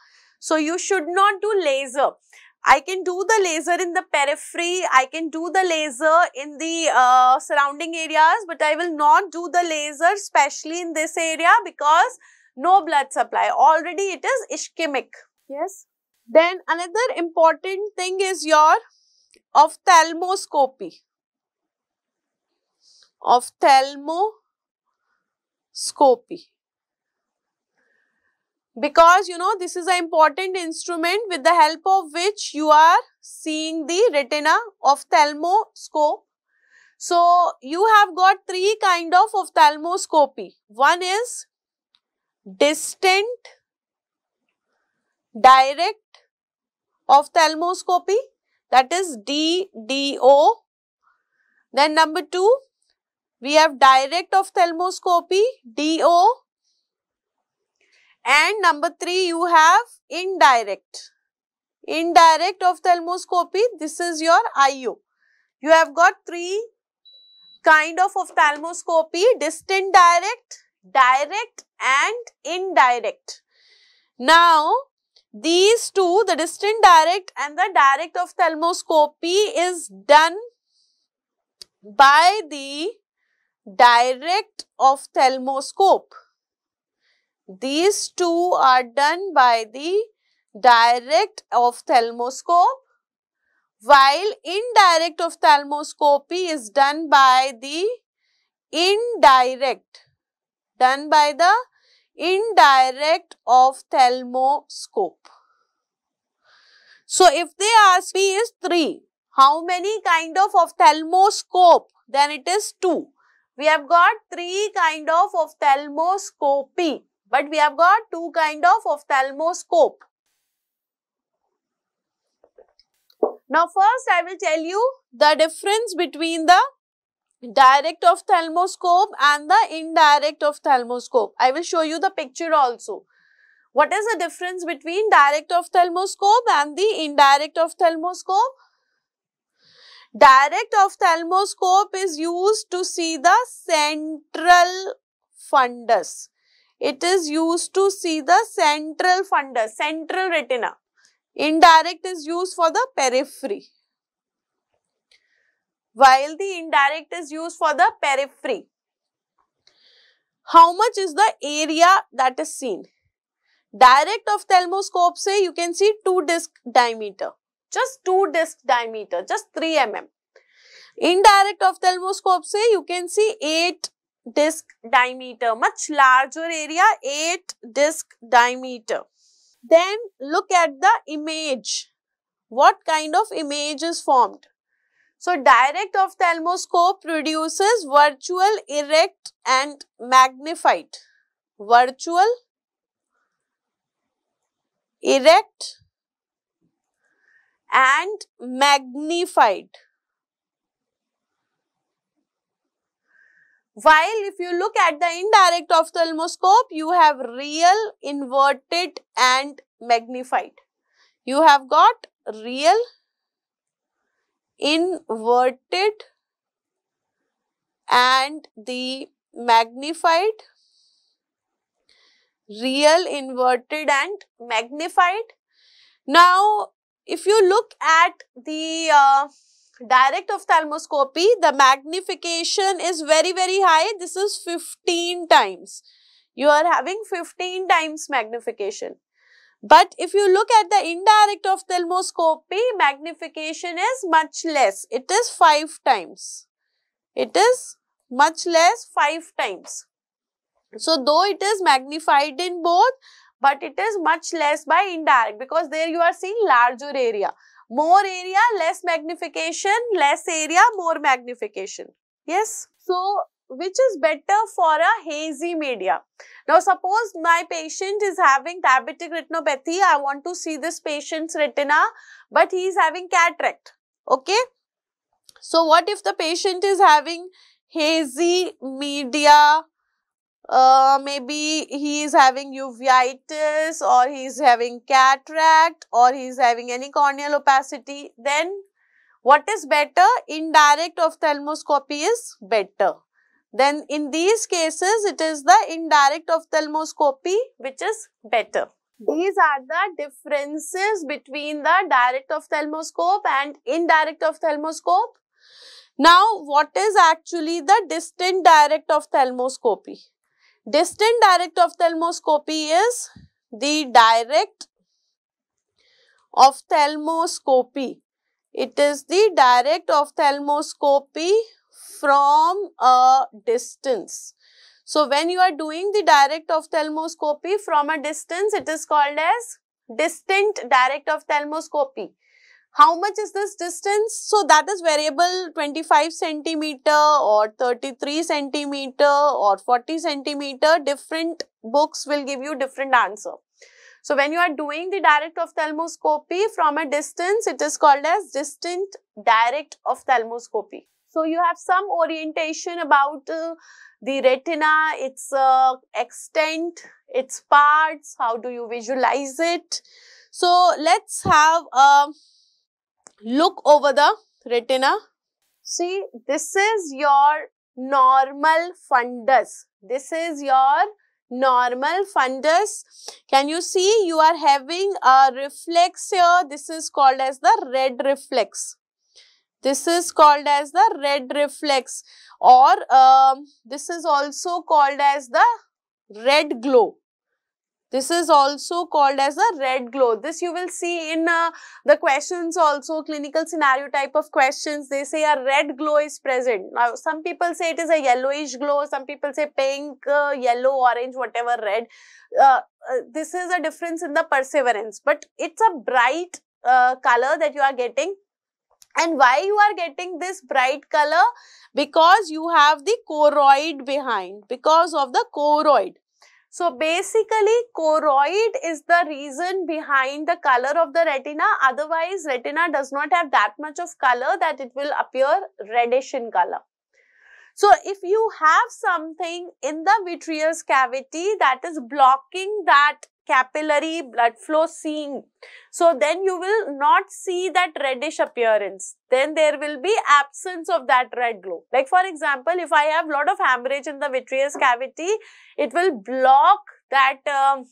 S1: So, you should not do laser. I can do the laser in the periphery, I can do the laser in the uh, surrounding areas, but I will not do the laser especially in this area because no blood supply. Already it is ischemic. Yes. Then another important thing is your ophthalmoscopy. Ophthalmoscopy. Because you know this is an important instrument with the help of which you are seeing the retina ophthalmoscope. So, you have got three kind of ophthalmoscopy. One is distant direct ophthalmoscopy that is DDO. Then number 2 we have direct ophthalmoscopy DO and number 3 you have indirect. Indirect ophthalmoscopy this is your IO. You have got three kind of ophthalmoscopy distant direct, direct and indirect. Now, these two, the distant direct and the direct of ophthalmoscopy is done by the direct of ophthalmoscope. These two are done by the direct of ophthalmoscope while indirect of ophthalmoscopy is done by the indirect, done by the indirect ophthalmoscope. So, if they ask me is 3, how many kind of ophthalmoscope? Then it is 2. We have got 3 kind of ophthalmoscopy, but we have got 2 kind of ophthalmoscope. Now, first I will tell you the difference between the direct ophthalmoscope and the indirect ophthalmoscope. I will show you the picture also. What is the difference between direct ophthalmoscope and the indirect ophthalmoscope? Direct ophthalmoscope is used to see the central fundus. It is used to see the central fundus, central retina. Indirect is used for the periphery. While the indirect is used for the periphery. How much is the area that is seen? Direct of ophthalmoscope say you can see 2 disc diameter. Just 2 disc diameter, just 3 mm. Indirect of ophthalmoscope say you can see 8 disc diameter, much larger area, 8 disc diameter. Then look at the image. What kind of image is formed? So, direct ophthalmoscope produces virtual, erect and magnified. Virtual, erect and magnified. While if you look at the indirect ophthalmoscope, you have real, inverted and magnified. You have got real, inverted and the magnified, real, inverted and magnified. Now, if you look at the uh, direct ophthalmoscopy, the magnification is very, very high. This is 15 times. You are having 15 times magnification. But if you look at the indirect of ophthalmoscopy, magnification is much less. It is 5 times. It is much less 5 times. So, though it is magnified in both, but it is much less by indirect because there you are seeing larger area. More area, less magnification, less area, more magnification. Yes. So, which is better for a hazy media? Now, suppose my patient is having diabetic retinopathy. I want to see this patient's retina, but he is having cataract. Okay. So, what if the patient is having hazy media uh, maybe he is having uveitis or he is having cataract or he is having any corneal opacity, then what is better? Indirect ophthalmoscopy is better. Then in these cases, it is the indirect ophthalmoscopy which is better. These are the differences between the direct ophthalmoscope and indirect ophthalmoscope. Now, what is actually the distant direct ophthalmoscopy? Distant direct ophthalmoscopy is the direct ophthalmoscopy. It is the direct ophthalmoscopy from a distance. So, when you are doing the direct ophthalmoscopy from a distance, it is called as distant direct ophthalmoscopy. How much is this distance? So that is variable 25 centimeter or 33 centimeter or 40 centimeter. Different books will give you different answer. So when you are doing the direct ophthalmoscopy from a distance, it is called as distant direct ophthalmoscopy. So you have some orientation about uh, the retina, its uh, extent, its parts, how do you visualize it. So let's have a look over the retina. See, this is your normal fundus. This is your normal fundus. Can you see you are having a reflex here. This is called as the red reflex. This is called as the red reflex or um, this is also called as the red glow. This is also called as a red glow. This you will see in uh, the questions also, clinical scenario type of questions. They say a red glow is present. Now, some people say it is a yellowish glow. Some people say pink, uh, yellow, orange, whatever, red. Uh, uh this is a difference in the perseverance. But it's a bright uh, color that you are getting. And why you are getting this bright color? Because you have the choroid behind. Because of the choroid. So basically choroid is the reason behind the color of the retina. Otherwise retina does not have that much of color that it will appear reddish in color. So if you have something in the vitreous cavity that is blocking that capillary blood flow seeing. So then you will not see that reddish appearance. Then there will be absence of that red glow. Like for example, if I have lot of hemorrhage in the vitreous cavity, it will block that um,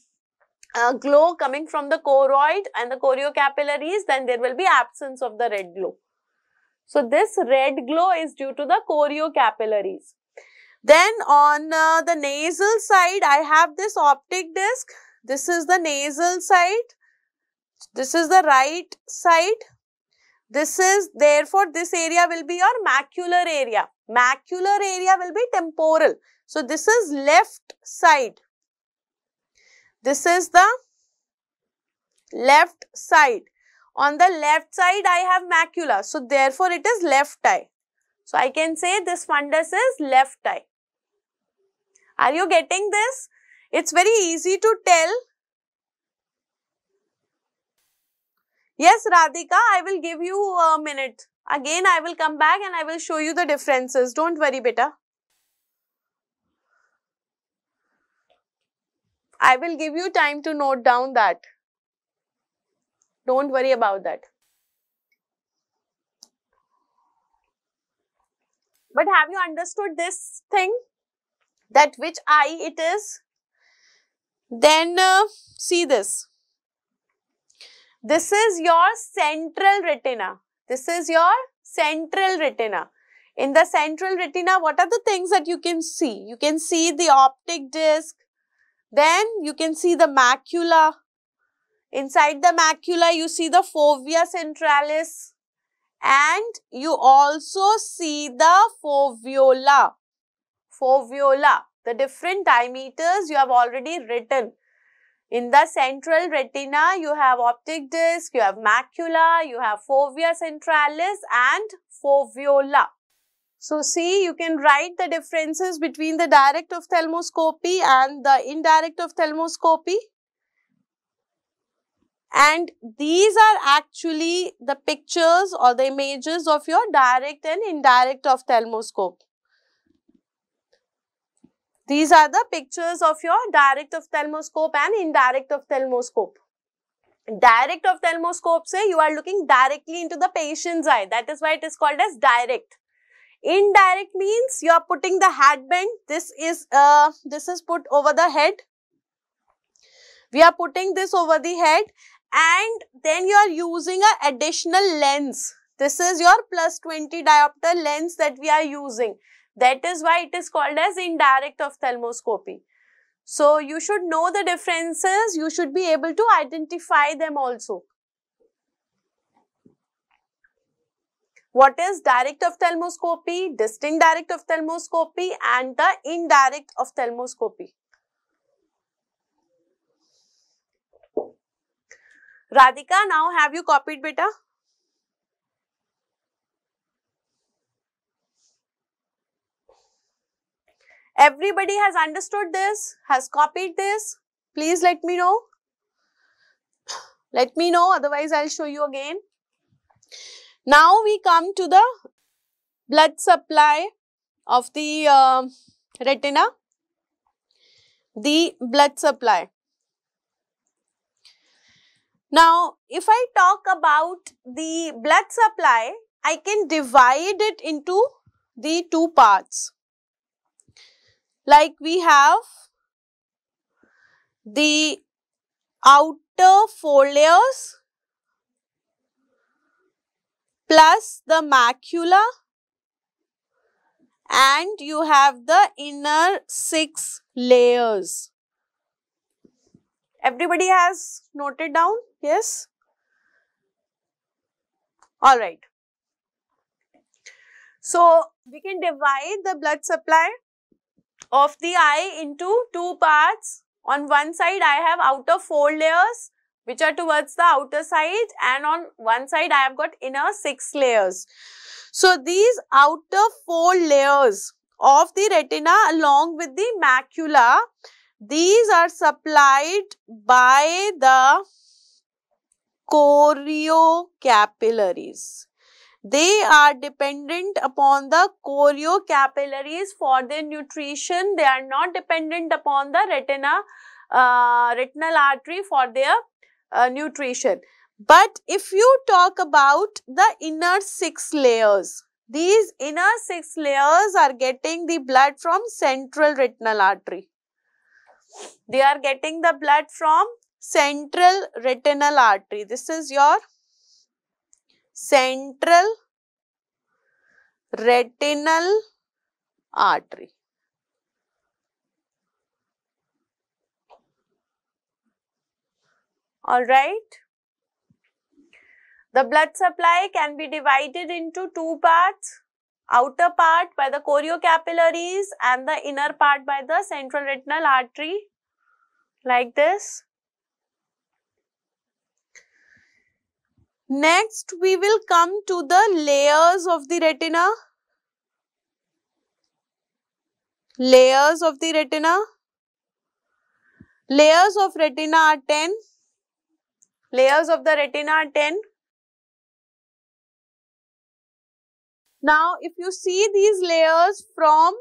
S1: uh, glow coming from the choroid and the choriocapillaries, then there will be absence of the red glow. So this red glow is due to the choriocapillaries. Then on uh, the nasal side, I have this optic disc this is the nasal side. This is the right side. This is therefore this area will be your macular area. Macular area will be temporal. So this is left side. This is the left side. On the left side I have macula. So therefore it is left eye. So I can say this fundus is left eye. Are you getting this? It's very easy to tell. Yes, Radhika, I will give you a minute. Again, I will come back and I will show you the differences. Don't worry, beta. I will give you time to note down that. Don't worry about that. But have you understood this thing? That which eye it is? Then uh, see this. This is your central retina. This is your central retina. In the central retina, what are the things that you can see? You can see the optic disc. Then you can see the macula. Inside the macula, you see the fovea centralis. And you also see the foveola. Foveola. The different diameters you have already written. In the central retina, you have optic disc, you have macula, you have fovea centralis and foveola. So, see you can write the differences between the direct ophthalmoscopy and the indirect ophthalmoscopy. And these are actually the pictures or the images of your direct and indirect ophthalmoscope. These are the pictures of your direct ophthalmoscope and indirect ophthalmoscope. Direct ophthalmoscope say you are looking directly into the patient's eye. That is why it is called as direct. Indirect means you are putting the headband. This is uh, this is put over the head. We are putting this over the head and then you are using an additional lens. This is your plus 20 diopter lens that we are using. That is why it is called as indirect ophthalmoscopy. So, you should know the differences, you should be able to identify them also. What is direct ophthalmoscopy, distinct direct ophthalmoscopy and the indirect ophthalmoscopy? Radhika, now have you copied beta? Everybody has understood this, has copied this. Please let me know. Let me know, otherwise I'll show you again. Now we come to the blood supply of the uh, retina. The blood supply. Now, if I talk about the blood supply, I can divide it into the two parts like we have the outer four layers plus the macula and you have the inner six layers. Everybody has noted down? Yes? Alright. So, we can divide the blood supply of the eye into two parts. On one side, I have outer four layers which are towards the outer side and on one side, I have got inner six layers. So, these outer four layers of the retina along with the macula, these are supplied by the choriocapillaries. They are dependent upon the choriocapillaries for their nutrition. They are not dependent upon the retina, uh, retinal artery for their uh, nutrition. But if you talk about the inner six layers, these inner six layers are getting the blood from central retinal artery. They are getting the blood from central retinal artery. This is your central retinal artery. Alright. The blood supply can be divided into two parts. Outer part by the choriocapillaries and the inner part by the central retinal artery like this. Next, we will come to the layers of the retina. Layers of the retina. Layers of retina are 10. Layers of the retina are 10. Now, if you see these layers from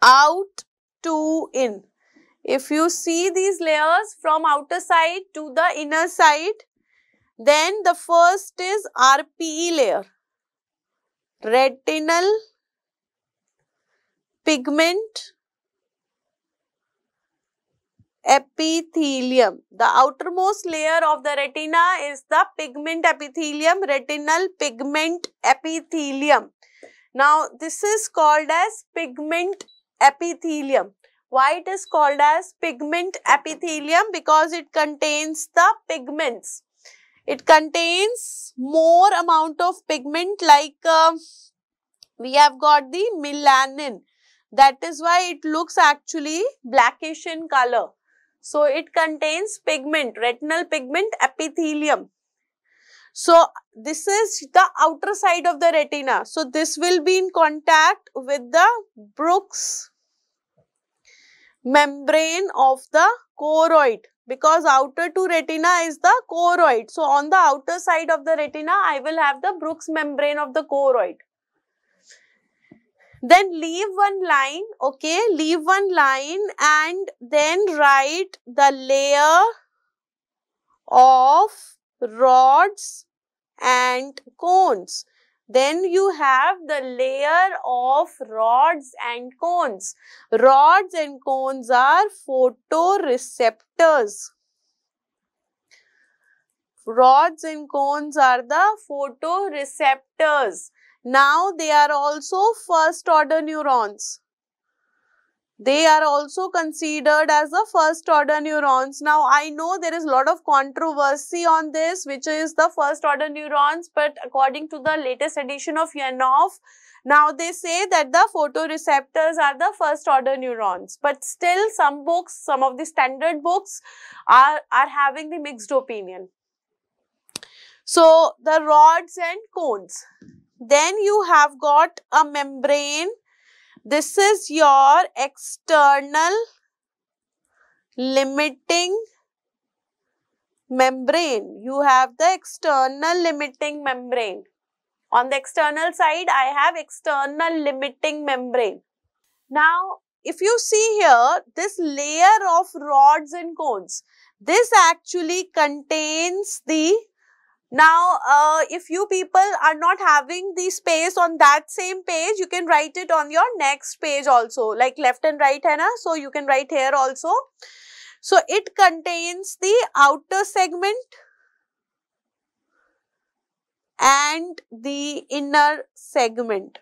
S1: out to in, if you see these layers from outer side to the inner side, then the first is RPE layer, retinal pigment epithelium. The outermost layer of the retina is the pigment epithelium, retinal pigment epithelium. Now, this is called as pigment epithelium. Why it is called as pigment epithelium? Because it contains the pigments it contains more amount of pigment like uh, we have got the melanin. That is why it looks actually blackish in color. So, it contains pigment, retinal pigment epithelium. So, this is the outer side of the retina. So, this will be in contact with the Bruch's membrane of the choroid because outer to retina is the choroid. So, on the outer side of the retina, I will have the Bruch's membrane of the choroid. Then leave one line, okay, leave one line and then write the layer of rods and cones. Then you have the layer of rods and cones. Rods and cones are photoreceptors. Rods and cones are the photoreceptors. Now they are also first order neurons. They are also considered as the first order neurons. Now, I know there is a lot of controversy on this, which is the first order neurons, but according to the latest edition of Yanoff, now they say that the photoreceptors are the first order neurons, but still some books, some of the standard books are, are having the mixed opinion. So, the rods and cones. Then you have got a membrane this is your external limiting membrane. You have the external limiting membrane. On the external side, I have external limiting membrane. Now, if you see here, this layer of rods and cones, this actually contains the now, uh, if you people are not having the space on that same page, you can write it on your next page also, like left and right, hai na? So, you can write here also. So, it contains the outer segment and the inner segment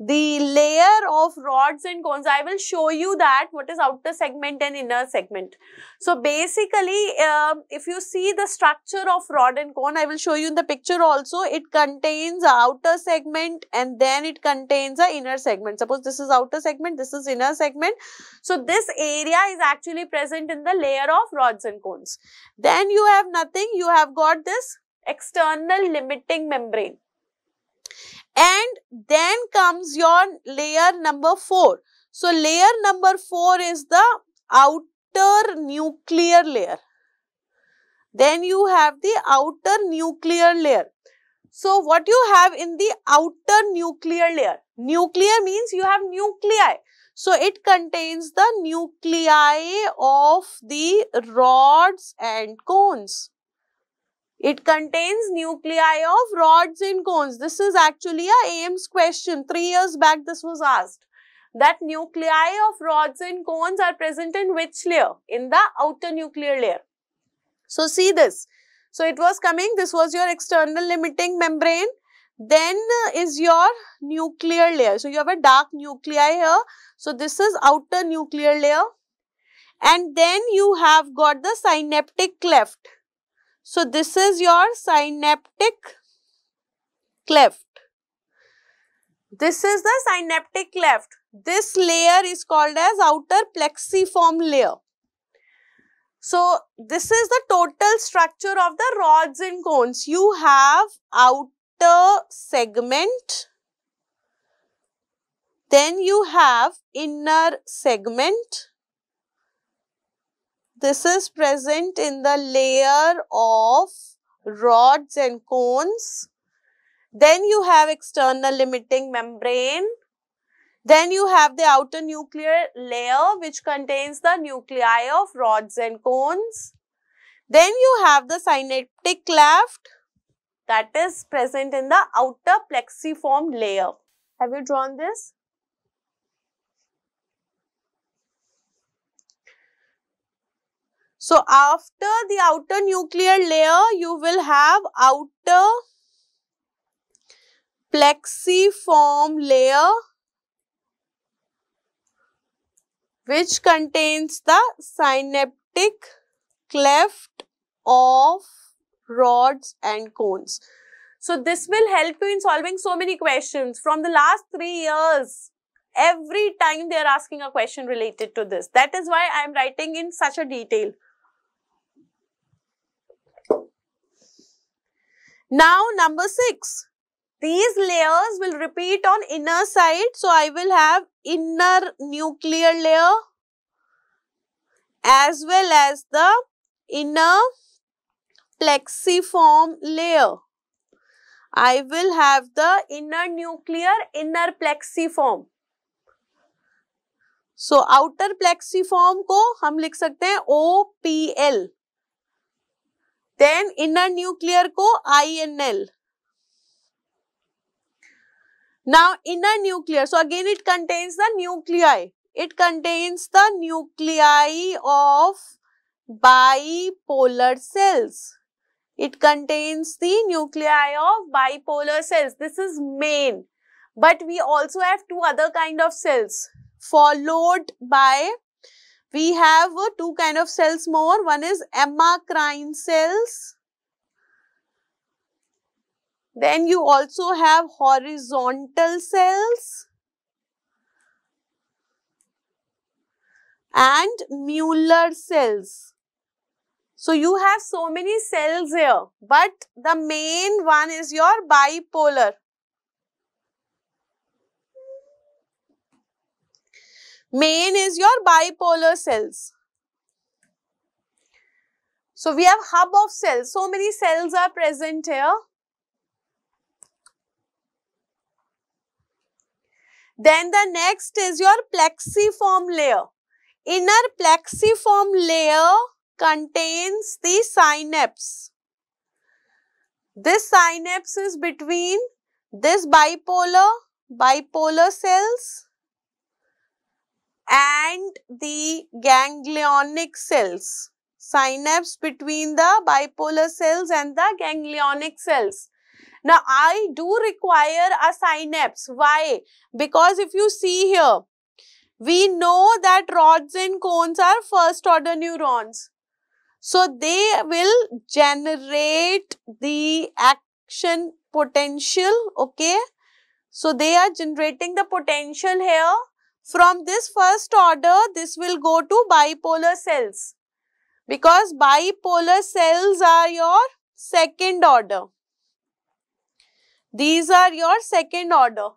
S1: the layer of rods and cones, I will show you that what is outer segment and inner segment. So basically, uh, if you see the structure of rod and cone, I will show you in the picture also, it contains outer segment and then it contains a inner segment. Suppose this is outer segment, this is inner segment. So this area is actually present in the layer of rods and cones. Then you have nothing, you have got this external limiting membrane and then comes your layer number 4. So, layer number 4 is the outer nuclear layer. Then you have the outer nuclear layer. So, what you have in the outer nuclear layer? Nuclear means you have nuclei. So, it contains the nuclei of the rods and cones. It contains nuclei of rods and cones. This is actually a AIIMS question. Three years back this was asked. That nuclei of rods and cones are present in which layer? In the outer nuclear layer. So see this. So it was coming, this was your external limiting membrane. Then is your nuclear layer. So you have a dark nuclei here. So this is outer nuclear layer. And then you have got the synaptic cleft. So, this is your synaptic cleft. This is the synaptic cleft. This layer is called as outer plexiform layer. So, this is the total structure of the rods and cones. You have outer segment, then you have inner segment, this is present in the layer of rods and cones. Then you have external limiting membrane. Then you have the outer nuclear layer which contains the nuclei of rods and cones. Then you have the synaptic cleft that is present in the outer plexiform layer. Have you drawn this? So, after the outer nuclear layer, you will have outer plexiform layer which contains the synaptic cleft of rods and cones. So, this will help you in solving so many questions from the last three years. Every time they are asking a question related to this. That is why I am writing in such a detail. Now number 6. These layers will repeat on inner side. So, I will have inner nuclear layer as well as the inner plexiform layer. I will have the inner nuclear, inner plexiform. So, outer plexiform को हम लिख सकते हैं OPL. Then inner nuclear को INL. Now inner nuclear, so again it contains the nuclei. It contains the nuclei of bipolar cells. It contains the nuclei of bipolar cells. This is main. But we also have two other kind of cells followed by we have uh, two kind of cells more. One is amacrine cells. Then you also have horizontal cells and Mueller cells. So you have so many cells here, but the main one is your bipolar. Main is your bipolar cells. So we have hub of cells. So many cells are present here. Then the next is your plexiform layer. Inner plexiform layer contains the synapse. This synapse is between this bipolar, bipolar cells and the ganglionic cells. Synapse between the bipolar cells and the ganglionic cells. Now, I do require a synapse. Why? Because if you see here, we know that rods and cones are first order neurons. So, they will generate the action potential, okay. So, they are generating the potential here. From this first order, this will go to bipolar cells because bipolar cells are your second order. These are your second order.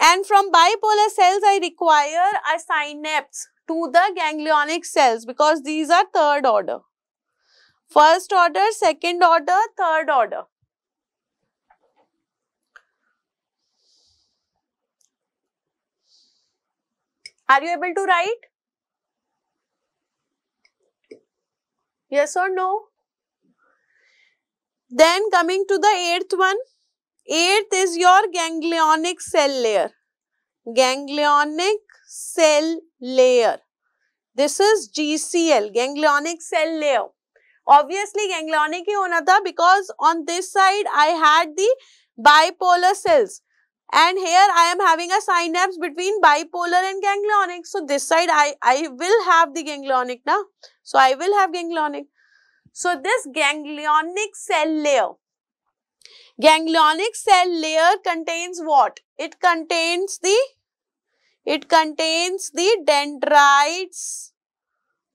S1: And from bipolar cells, I require a synapse to the ganglionic cells because these are third order. First order, second order, third order. Are you able to write? Yes or no? Then coming to the eighth one, eighth is your ganglionic cell layer. Ganglionic cell layer. This is GCL, ganglionic cell layer. Obviously, ganglionic hi hona tha because on this side I had the bipolar cells and here I am having a synapse between bipolar and ganglionic. So, this side I, I will have the ganglionic now. So, I will have ganglionic. So, this ganglionic cell layer Ganglionic cell layer contains what? It contains the it contains the dendrites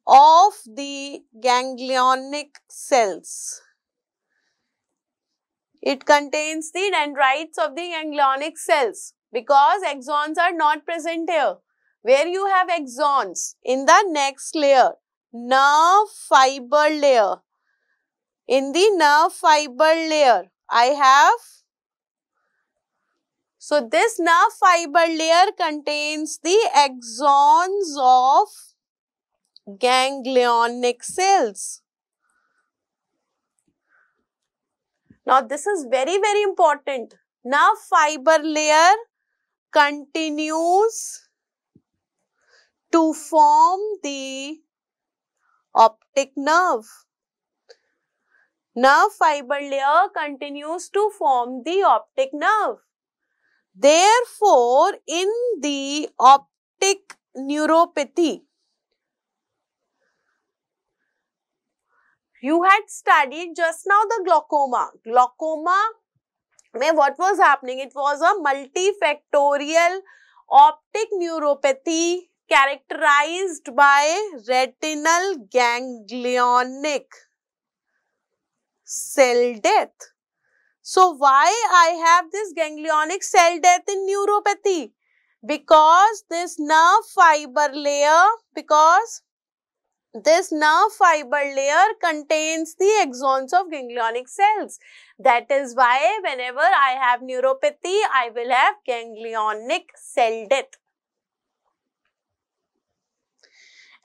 S1: of the ganglionic cells. It contains the dendrites of the ganglionic cells because axons are not present here. Where you have axons? In the next layer, nerve fiber layer. In the nerve fiber layer, I have so this nerve fiber layer contains the axons of ganglionic cells. Now this is very very important. Nerve fiber layer continues to form the optic nerve nerve fiber layer continues to form the optic nerve. Therefore, in the optic neuropathy, you had studied just now the glaucoma. Glaucoma, where what was happening? It was a multifactorial optic neuropathy characterized by retinal ganglionic cell death. So, why I have this ganglionic cell death in neuropathy? Because this nerve fiber layer, because this nerve fiber layer contains the axons of ganglionic cells. That is why whenever I have neuropathy, I will have ganglionic cell death.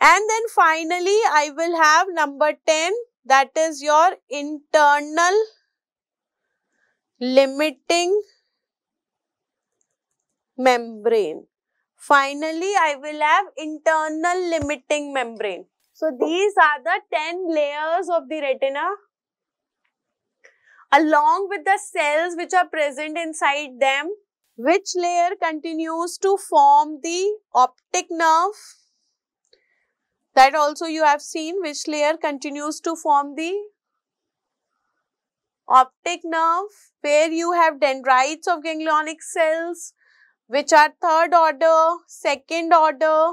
S1: And then finally, I will have number 10, that is your internal limiting membrane. Finally, I will have internal limiting membrane. So, these are the 10 layers of the retina along with the cells which are present inside them. Which layer continues to form the optic nerve? That also you have seen which layer continues to form the optic nerve where you have dendrites of ganglionic cells which are third order, second order,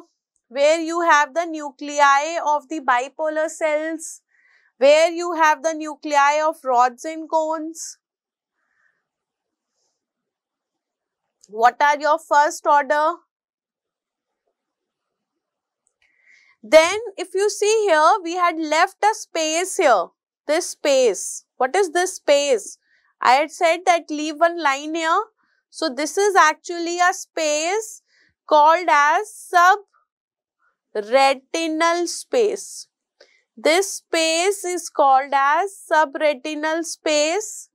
S1: where you have the nuclei of the bipolar cells, where you have the nuclei of rods and cones. What are your first order? Then if you see here, we had left a space here, this space. What is this space? I had said that leave one line here. So this is actually a space called as subretinal space. This space is called as subretinal space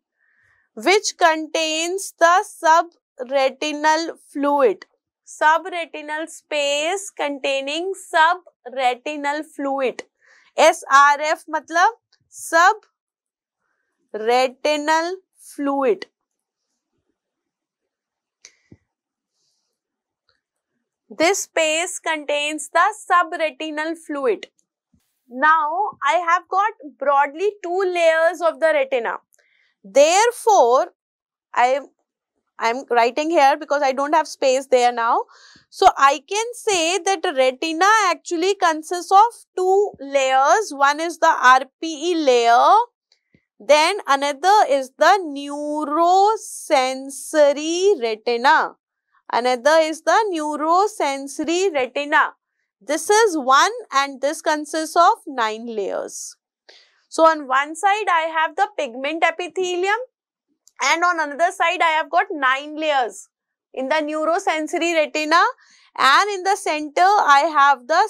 S1: which contains the subretinal fluid. subretinal space containing subretinal fluid. SRF मतलब subretinal fluid. This space contains the subretinal fluid. Now, I have got broadly two layers of the retina. Therefore, I I'm writing here because I don't have space there now. So, I can say that retina actually consists of two layers. One is the RPE layer. Then another is the neurosensory retina. Another is the neurosensory retina. This is one and this consists of nine layers. So, on one side I have the pigment epithelium and on another side I have got nine layers in the neurosensory retina and in the center I have the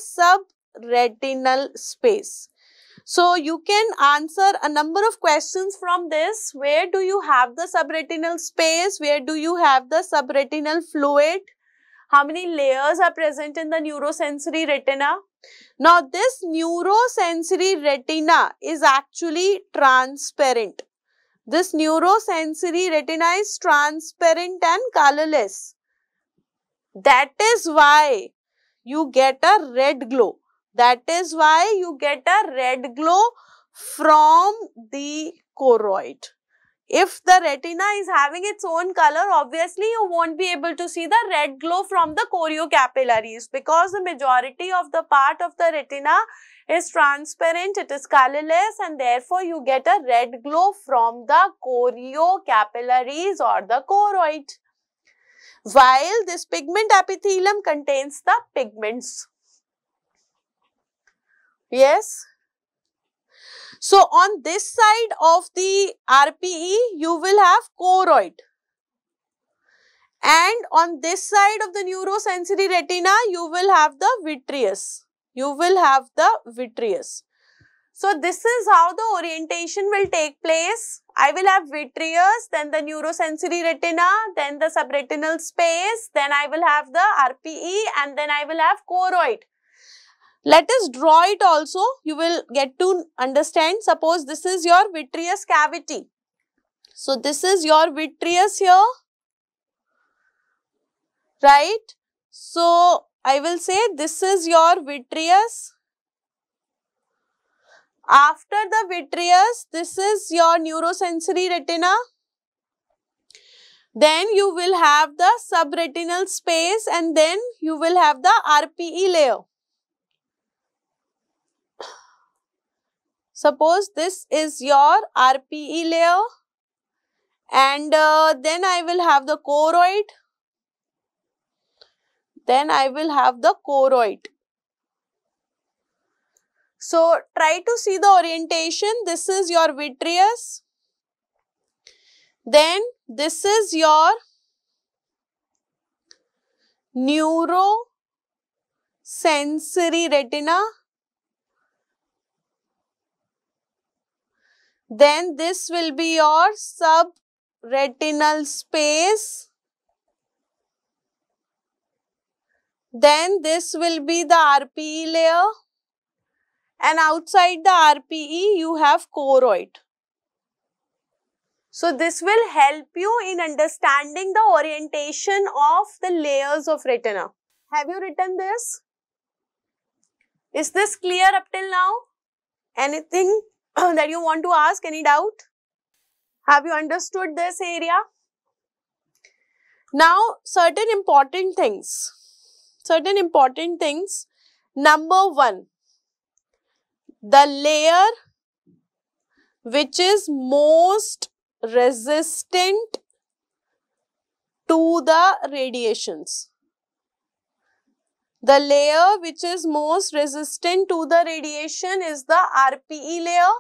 S1: subretinal space. So, you can answer a number of questions from this. Where do you have the subretinal space? Where do you have the subretinal fluid? How many layers are present in the neurosensory retina? Now, this neurosensory retina is actually transparent. This neurosensory retina is transparent and colorless. That is why you get a red glow. That is why you get a red glow from the choroid. If the retina is having its own color, obviously you won't be able to see the red glow from the choriocapillaries because the majority of the part of the retina is transparent, it is colorless and therefore you get a red glow from the choriocapillaries or the choroid. While this pigment epithelium contains the pigments. Yes. So, on this side of the RPE, you will have choroid. And on this side of the neurosensory retina, you will have the vitreous. You will have the vitreous. So, this is how the orientation will take place. I will have vitreous, then the neurosensory retina, then the subretinal space, then I will have the RPE and then I will have choroid. Let us draw it also. You will get to understand. Suppose this is your vitreous cavity. So, this is your vitreous here. Right. So, I will say this is your vitreous. After the vitreous, this is your neurosensory retina. Then you will have the subretinal space and then you will have the RPE layer. Suppose this is your RPE layer and uh, then I will have the choroid. Then I will have the choroid. So, try to see the orientation. This is your vitreous. Then this is your neurosensory retina. Then this will be your subretinal space. Then this will be the RPE layer. And outside the RPE, you have choroid. So, this will help you in understanding the orientation of the layers of retina. Have you written this? Is this clear up till now? Anything that you want to ask? Any doubt? Have you understood this area? Now, certain important things. Certain important things. Number one, the layer which is most resistant to the radiations. The layer which is most resistant to the radiation is the RPE layer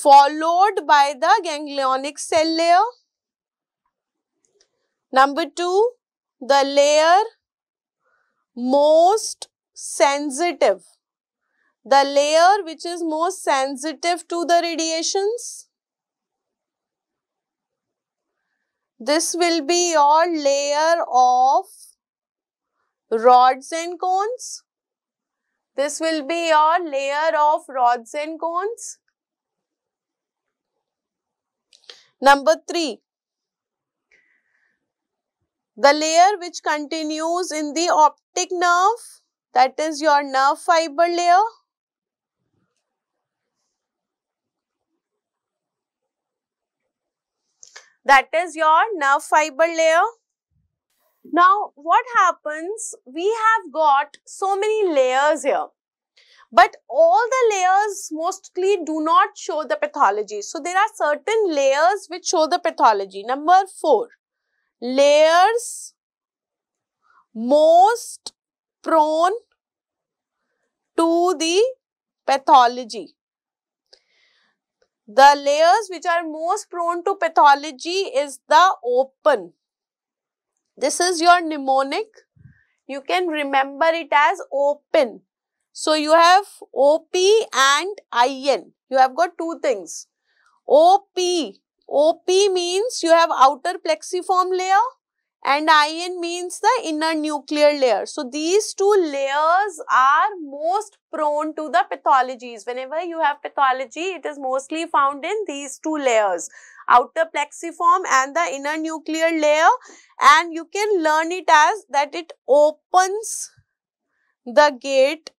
S1: followed by the ganglionic cell layer. Number 2, the layer most sensitive, the layer which is most sensitive to the radiations. This will be your layer of rods and cones. This will be your layer of rods and cones. Number 3. The layer which continues in the optic nerve that is your nerve fiber layer. That is your nerve fiber layer. Now, what happens? We have got so many layers here. But all the layers mostly do not show the pathology. So, there are certain layers which show the pathology. Number 4. Layers most prone to the pathology. The layers which are most prone to pathology is the open. This is your mnemonic. You can remember it as open. So, you have OP and IN. You have got two things. OP. OP means you have outer plexiform layer and IN means the inner nuclear layer. So, these two layers are most prone to the pathologies. Whenever you have pathology, it is mostly found in these two layers, outer plexiform and the inner nuclear layer and you can learn it as that it opens the gate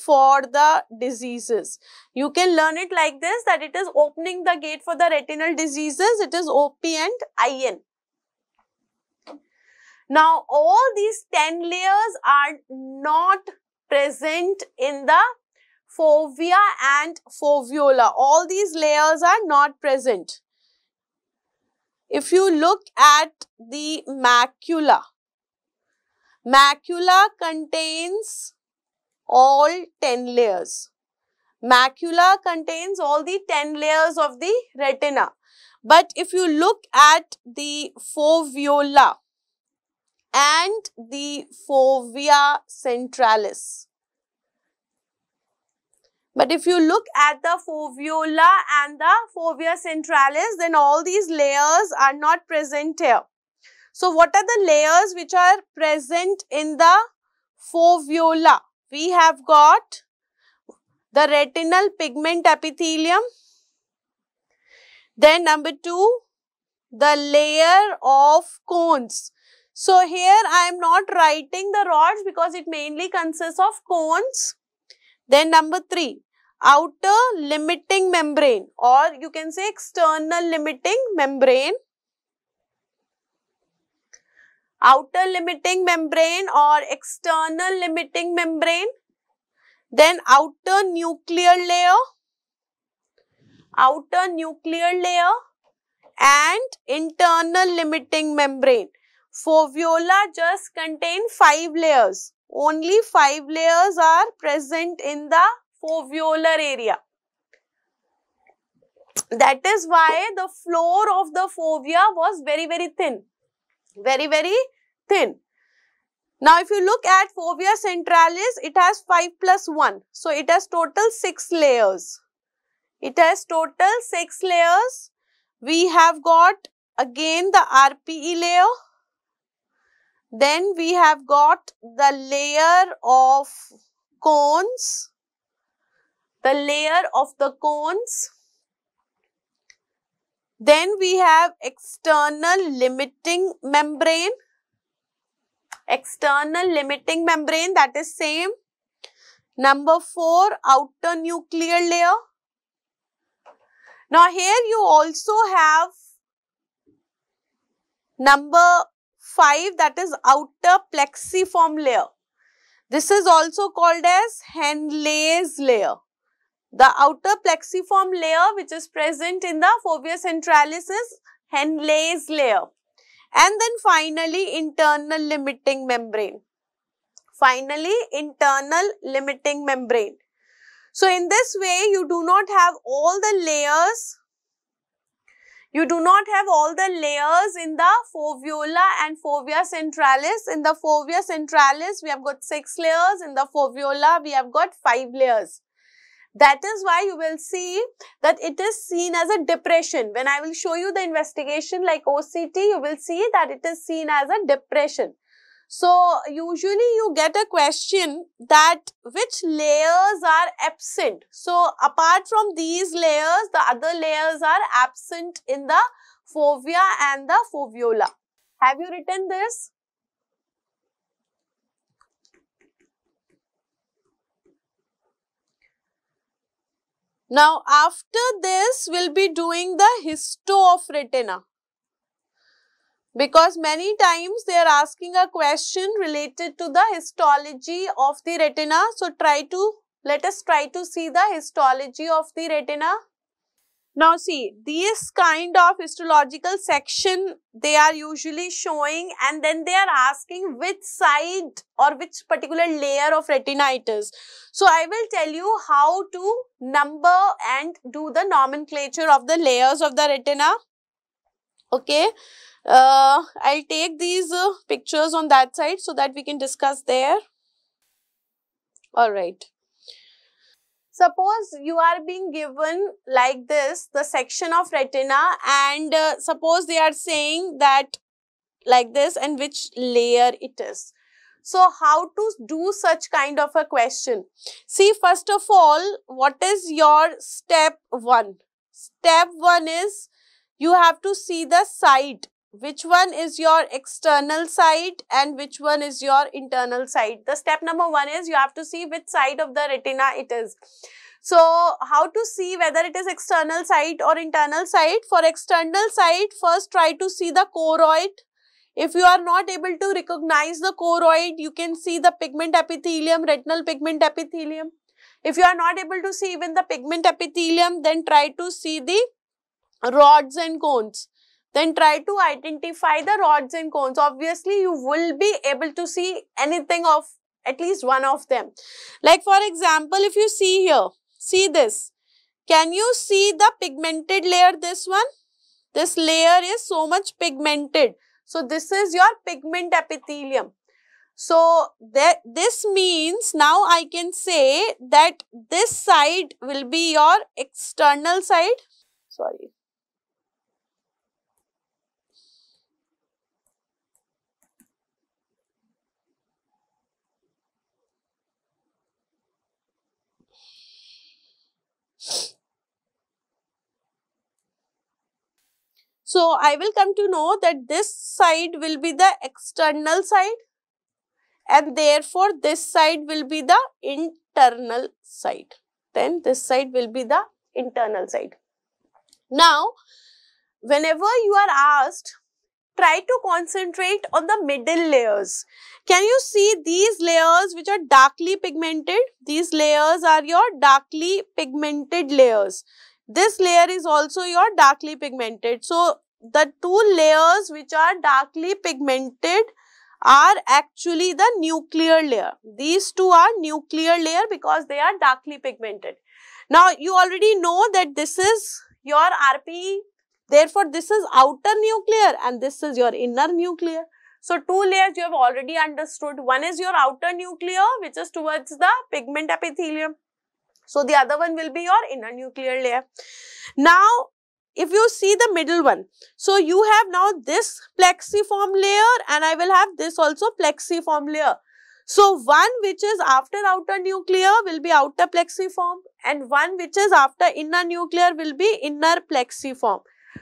S1: for the diseases. You can learn it like this that it is opening the gate for the retinal diseases, it is OP and IN. Now, all these 10 layers are not present in the fovea and foveola. All these layers are not present. If you look at the macula, macula contains all 10 layers. Macula contains all the 10 layers of the retina. But if you look at the foveola, and the fovea centralis. But if you look at the foveola and the fovea centralis, then all these layers are not present here. So, what are the layers which are present in the foveola? We have got the retinal pigment epithelium. Then number two, the layer of cones. So here I am not writing the rods because it mainly consists of cones. Then number 3, outer limiting membrane or you can say external limiting membrane. Outer limiting membrane or external limiting membrane. Then outer nuclear layer, outer nuclear layer and internal limiting membrane. Foveola just contain 5 layers. Only 5 layers are present in the foveolar area. That is why the floor of the fovea was very, very thin. Very, very thin. Now, if you look at fovea centralis, it has 5 plus 1. So, it has total 6 layers. It has total 6 layers. We have got again the RPE layer then we have got the layer of cones, the layer of the cones. Then we have external limiting membrane, external limiting membrane that is same. Number 4 outer nuclear layer. Now here you also have number 5 that is outer plexiform layer. This is also called as Henle's layer. The outer plexiform layer which is present in the fovea centralis is Henle's layer. And then finally internal limiting membrane. Finally internal limiting membrane. So in this way you do not have all the layers you do not have all the layers in the foveola and fovea centralis. In the fovea centralis, we have got 6 layers. In the foveola, we have got 5 layers. That is why you will see that it is seen as a depression. When I will show you the investigation like OCT, you will see that it is seen as a depression. So, usually you get a question that which layers are absent. So, apart from these layers, the other layers are absent in the fovea and the foveola. Have you written this? Now, after this, we'll be doing the histo of retina. Because many times they are asking a question related to the histology of the retina. So, try to, let us try to see the histology of the retina. Now see, these kind of histological section they are usually showing and then they are asking which side or which particular layer of retina it is. So I will tell you how to number and do the nomenclature of the layers of the retina. Okay. Uh, I'll take these uh, pictures on that side so that we can discuss there. Alright. Suppose you are being given like this, the section of retina and uh, suppose they are saying that like this and which layer it is. So, how to do such kind of a question? See, first of all, what is your step 1? Step 1 is you have to see the side which one is your external side and which one is your internal side. The step number one is you have to see which side of the retina it is. So, how to see whether it is external side or internal side? For external side, first try to see the choroid. If you are not able to recognize the choroid, you can see the pigment epithelium, retinal pigment epithelium. If you are not able to see even the pigment epithelium, then try to see the rods and cones then try to identify the rods and cones. Obviously, you will be able to see anything of at least one of them. Like for example, if you see here, see this. Can you see the pigmented layer, this one? This layer is so much pigmented. So, this is your pigment epithelium. So, that this means now I can say that this side will be your external side. Sorry. So, I will come to know that this side will be the external side and therefore, this side will be the internal side. Then this side will be the internal side. Now, whenever you are asked, try to concentrate on the middle layers. Can you see these layers which are darkly pigmented? These layers are your darkly pigmented layers. This layer is also your darkly pigmented. So, the two layers which are darkly pigmented are actually the nuclear layer. These two are nuclear layer because they are darkly pigmented. Now, you already know that this is your RPE. Therefore, this is outer nuclear and this is your inner nuclear. So, two layers you have already understood. One is your outer nuclear which is towards the pigment epithelium. So, the other one will be your inner nuclear layer. Now, if you see the middle one, so you have now this plexiform layer and I will have this also plexiform layer. So, one which is after outer nuclear will be outer plexiform and one which is after inner nuclear will be inner plexiform.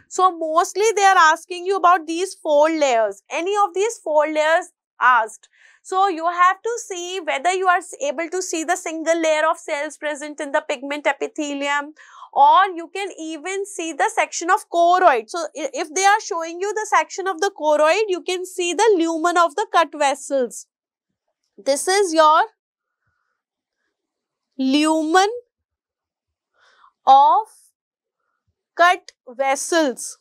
S1: So, mostly they are asking you about these four layers. Any of these four layers asked. So, you have to see whether you are able to see the single layer of cells present in the pigment epithelium or you can even see the section of choroid. So, if they are showing you the section of the choroid, you can see the lumen of the cut vessels. This is your lumen of cut vessels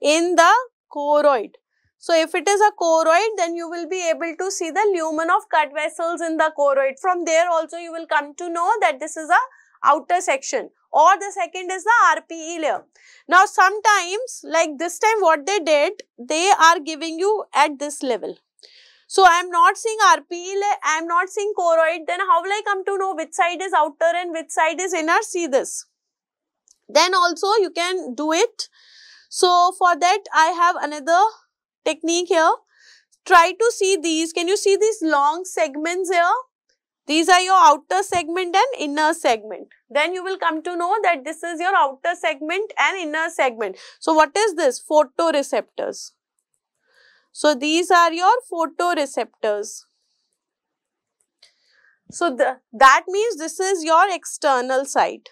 S1: in the choroid. So, if it is a choroid, then you will be able to see the lumen of cut vessels in the choroid. From there also you will come to know that this is a outer section or the second is the RPE layer. Now, sometimes like this time what they did, they are giving you at this level. So I am not seeing RPE, layer, I am not seeing choroid, then how will I come to know which side is outer and which side is inner? See this. Then also you can do it. So for that I have another technique here. Try to see these. Can you see these long segments here? These are your outer segment and inner segment. Then you will come to know that this is your outer segment and inner segment. So what is this? Photoreceptors. So these are your photoreceptors. So the, that means this is your external side.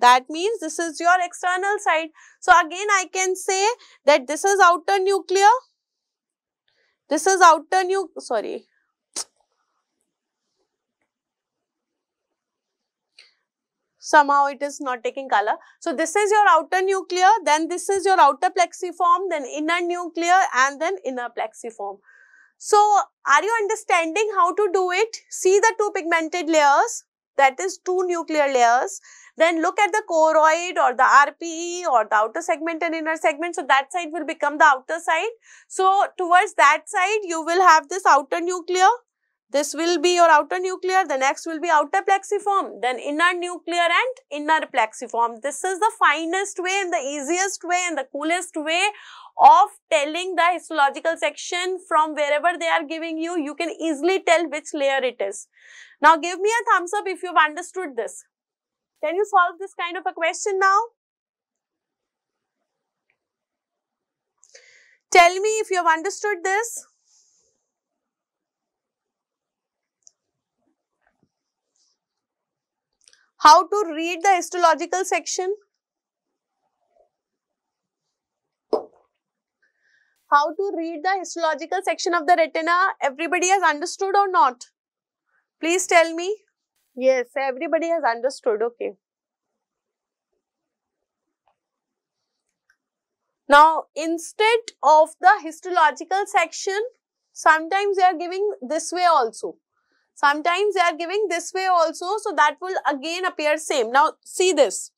S1: That means this is your external side. So again I can say that this is outer nuclear. This is outer nu sorry somehow it is not taking color. So this is your outer nuclear, then this is your outer plexiform, then inner nuclear and then inner plexiform. So are you understanding how to do it? See the two pigmented layers, that is two nuclear layers. Then look at the choroid or the RPE or the outer segment and inner segment. So that side will become the outer side. So towards that side, you will have this outer nuclear this will be your outer nuclear, the next will be outer plexiform, then inner nuclear and inner plexiform. This is the finest way and the easiest way and the coolest way of telling the histological section from wherever they are giving you. You can easily tell which layer it is. Now give me a thumbs up if you've understood this. Can you solve this kind of a question now? Tell me if you have understood this. How to read the histological section? How to read the histological section of the retina? Everybody has understood or not? Please tell me. Yes, everybody has understood. Okay. Now, instead of the histological section, sometimes they are giving this way also. Sometimes they are giving this way also. So that will again appear same. Now see this.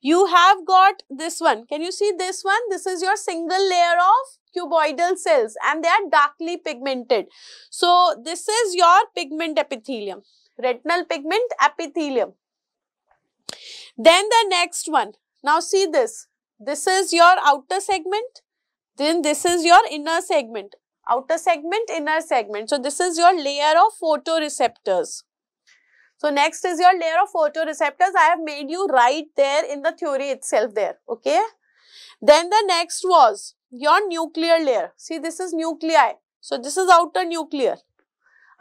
S1: You have got this one. Can you see this one? This is your single layer of cuboidal cells and they are darkly pigmented. So this is your pigment epithelium. Retinal pigment epithelium. Then the next one. Now see this. This is your outer segment. Then this is your inner segment outer segment, inner segment. So, this is your layer of photoreceptors. So, next is your layer of photoreceptors. I have made you write there in the theory itself there, okay. Then the next was your nuclear layer. See, this is nuclei. So, this is outer nuclear.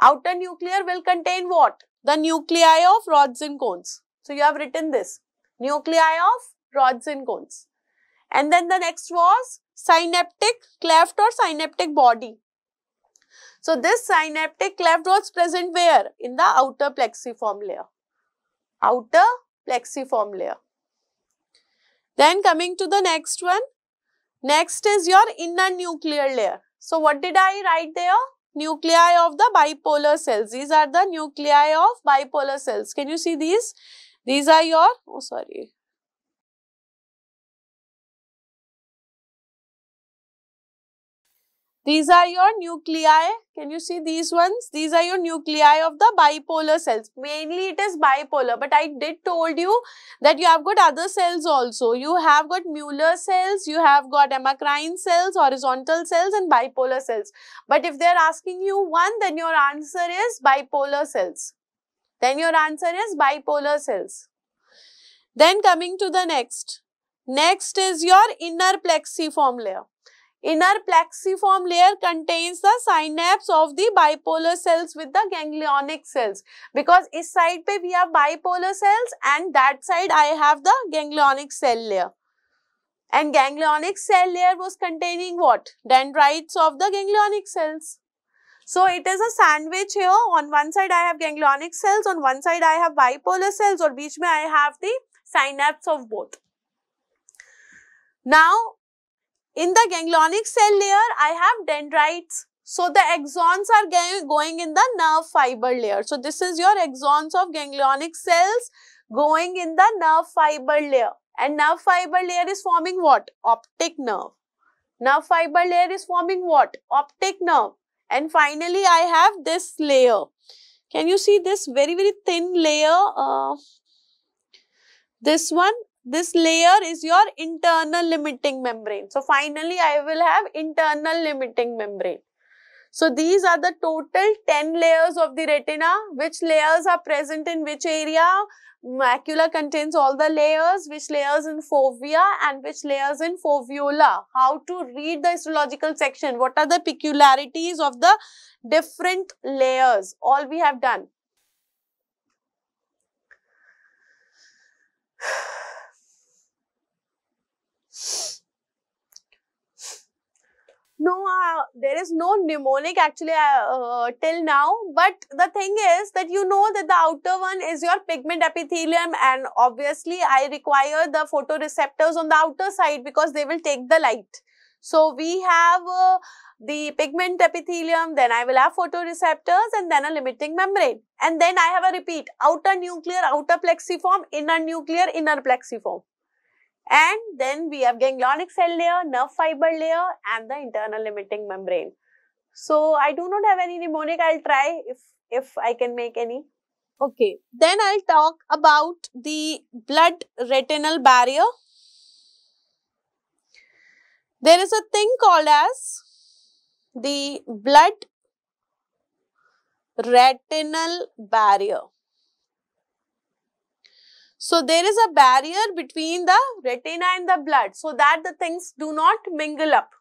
S1: Outer nuclear will contain what? The nuclei of rods and cones. So, you have written this. Nuclei of rods and cones. And then the next was synaptic cleft or synaptic body. So this synaptic cleft was present where? In the outer plexiform layer. Outer plexiform layer. Then coming to the next one. Next is your inner nuclear layer. So what did I write there? Nuclei of the bipolar cells. These are the nuclei of bipolar cells. Can you see these? These are your, oh sorry, These are your nuclei. Can you see these ones? These are your nuclei of the bipolar cells. Mainly it is bipolar, but I did told you that you have got other cells also. You have got Mueller cells, you have got amacrine cells, horizontal cells and bipolar cells. But if they are asking you one, then your answer is bipolar cells. Then your answer is bipolar cells. Then coming to the next. Next is your inner plexiform layer. Inner plexiform layer contains the synapse of the bipolar cells with the ganglionic cells because this side pe we have bipolar cells and that side I have the ganglionic cell layer. And ganglionic cell layer was containing what? Dendrites of the ganglionic cells. So it is a sandwich here. On one side I have ganglionic cells, on one side I have bipolar cells or beach mein I have the synapse of both. Now in the ganglionic cell layer, I have dendrites. So the axons are going in the nerve fiber layer. So this is your axons of ganglionic cells going in the nerve fiber layer. And nerve fiber layer is forming what? Optic nerve. Nerve fiber layer is forming what? Optic nerve. And finally, I have this layer. Can you see this very, very thin layer? Uh, this one, this layer is your internal limiting membrane. So, finally, I will have internal limiting membrane. So, these are the total 10 layers of the retina. Which layers are present in which area? Macula contains all the layers, which layers in fovea and which layers in foveola. How to read the histological section? What are the peculiarities of the different layers? All we have done. No, uh, there is no mnemonic actually uh, uh, till now. But the thing is that you know that the outer one is your pigment epithelium and obviously I require the photoreceptors on the outer side because they will take the light. So, we have uh, the pigment epithelium, then I will have photoreceptors and then a limiting membrane. And then I have a repeat, outer nuclear, outer plexiform, inner nuclear, inner plexiform and then we have ganglionic cell layer, nerve fiber layer and the internal limiting membrane. So, I do not have any mnemonic, I will try if, if I can make any. Okay, then I will talk about the blood retinal barrier. There is a thing called as the blood retinal barrier. So, there is a barrier between the retina and the blood so that the things do not mingle up.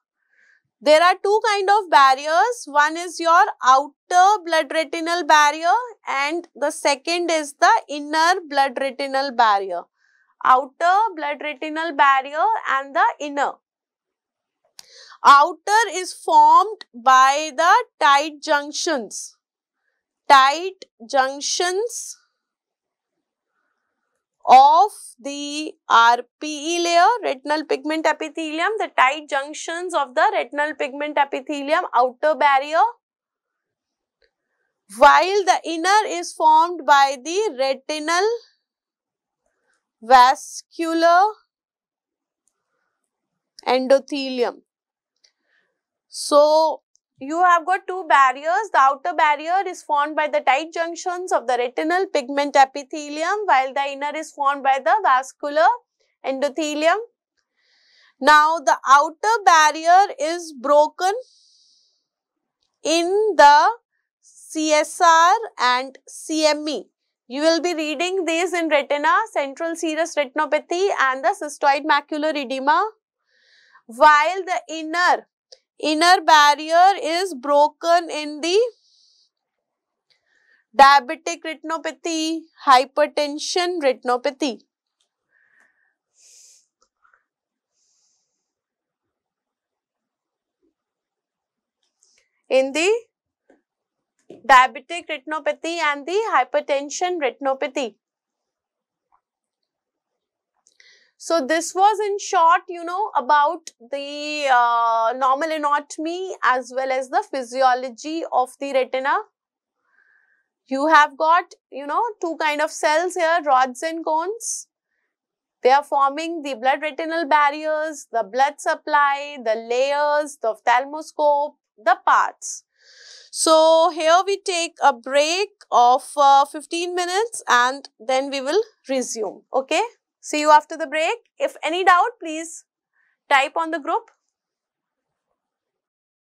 S1: There are two kind of barriers. One is your outer blood retinal barrier and the second is the inner blood retinal barrier. Outer blood retinal barrier and the inner. Outer is formed by the tight junctions. Tight junctions of the RPE layer, retinal pigment epithelium, the tight junctions of the retinal pigment epithelium outer barrier, while the inner is formed by the retinal vascular endothelium. So, you have got two barriers. The outer barrier is formed by the tight junctions of the retinal pigment epithelium while the inner is formed by the vascular endothelium. Now, the outer barrier is broken in the CSR and CME. You will be reading these in retina, central serous retinopathy and the cystoid macular edema. While the inner inner barrier is broken in the diabetic retinopathy, hypertension retinopathy. In the diabetic retinopathy and the hypertension retinopathy. So, this was in short, you know, about the uh, normal anatomy as well as the physiology of the retina. You have got, you know, two kind of cells here, rods and cones. They are forming the blood retinal barriers, the blood supply, the layers, the ophthalmoscope, the parts. So, here we take a break of uh, 15 minutes and then we will resume, okay? See you after the break. If any doubt, please type on the group.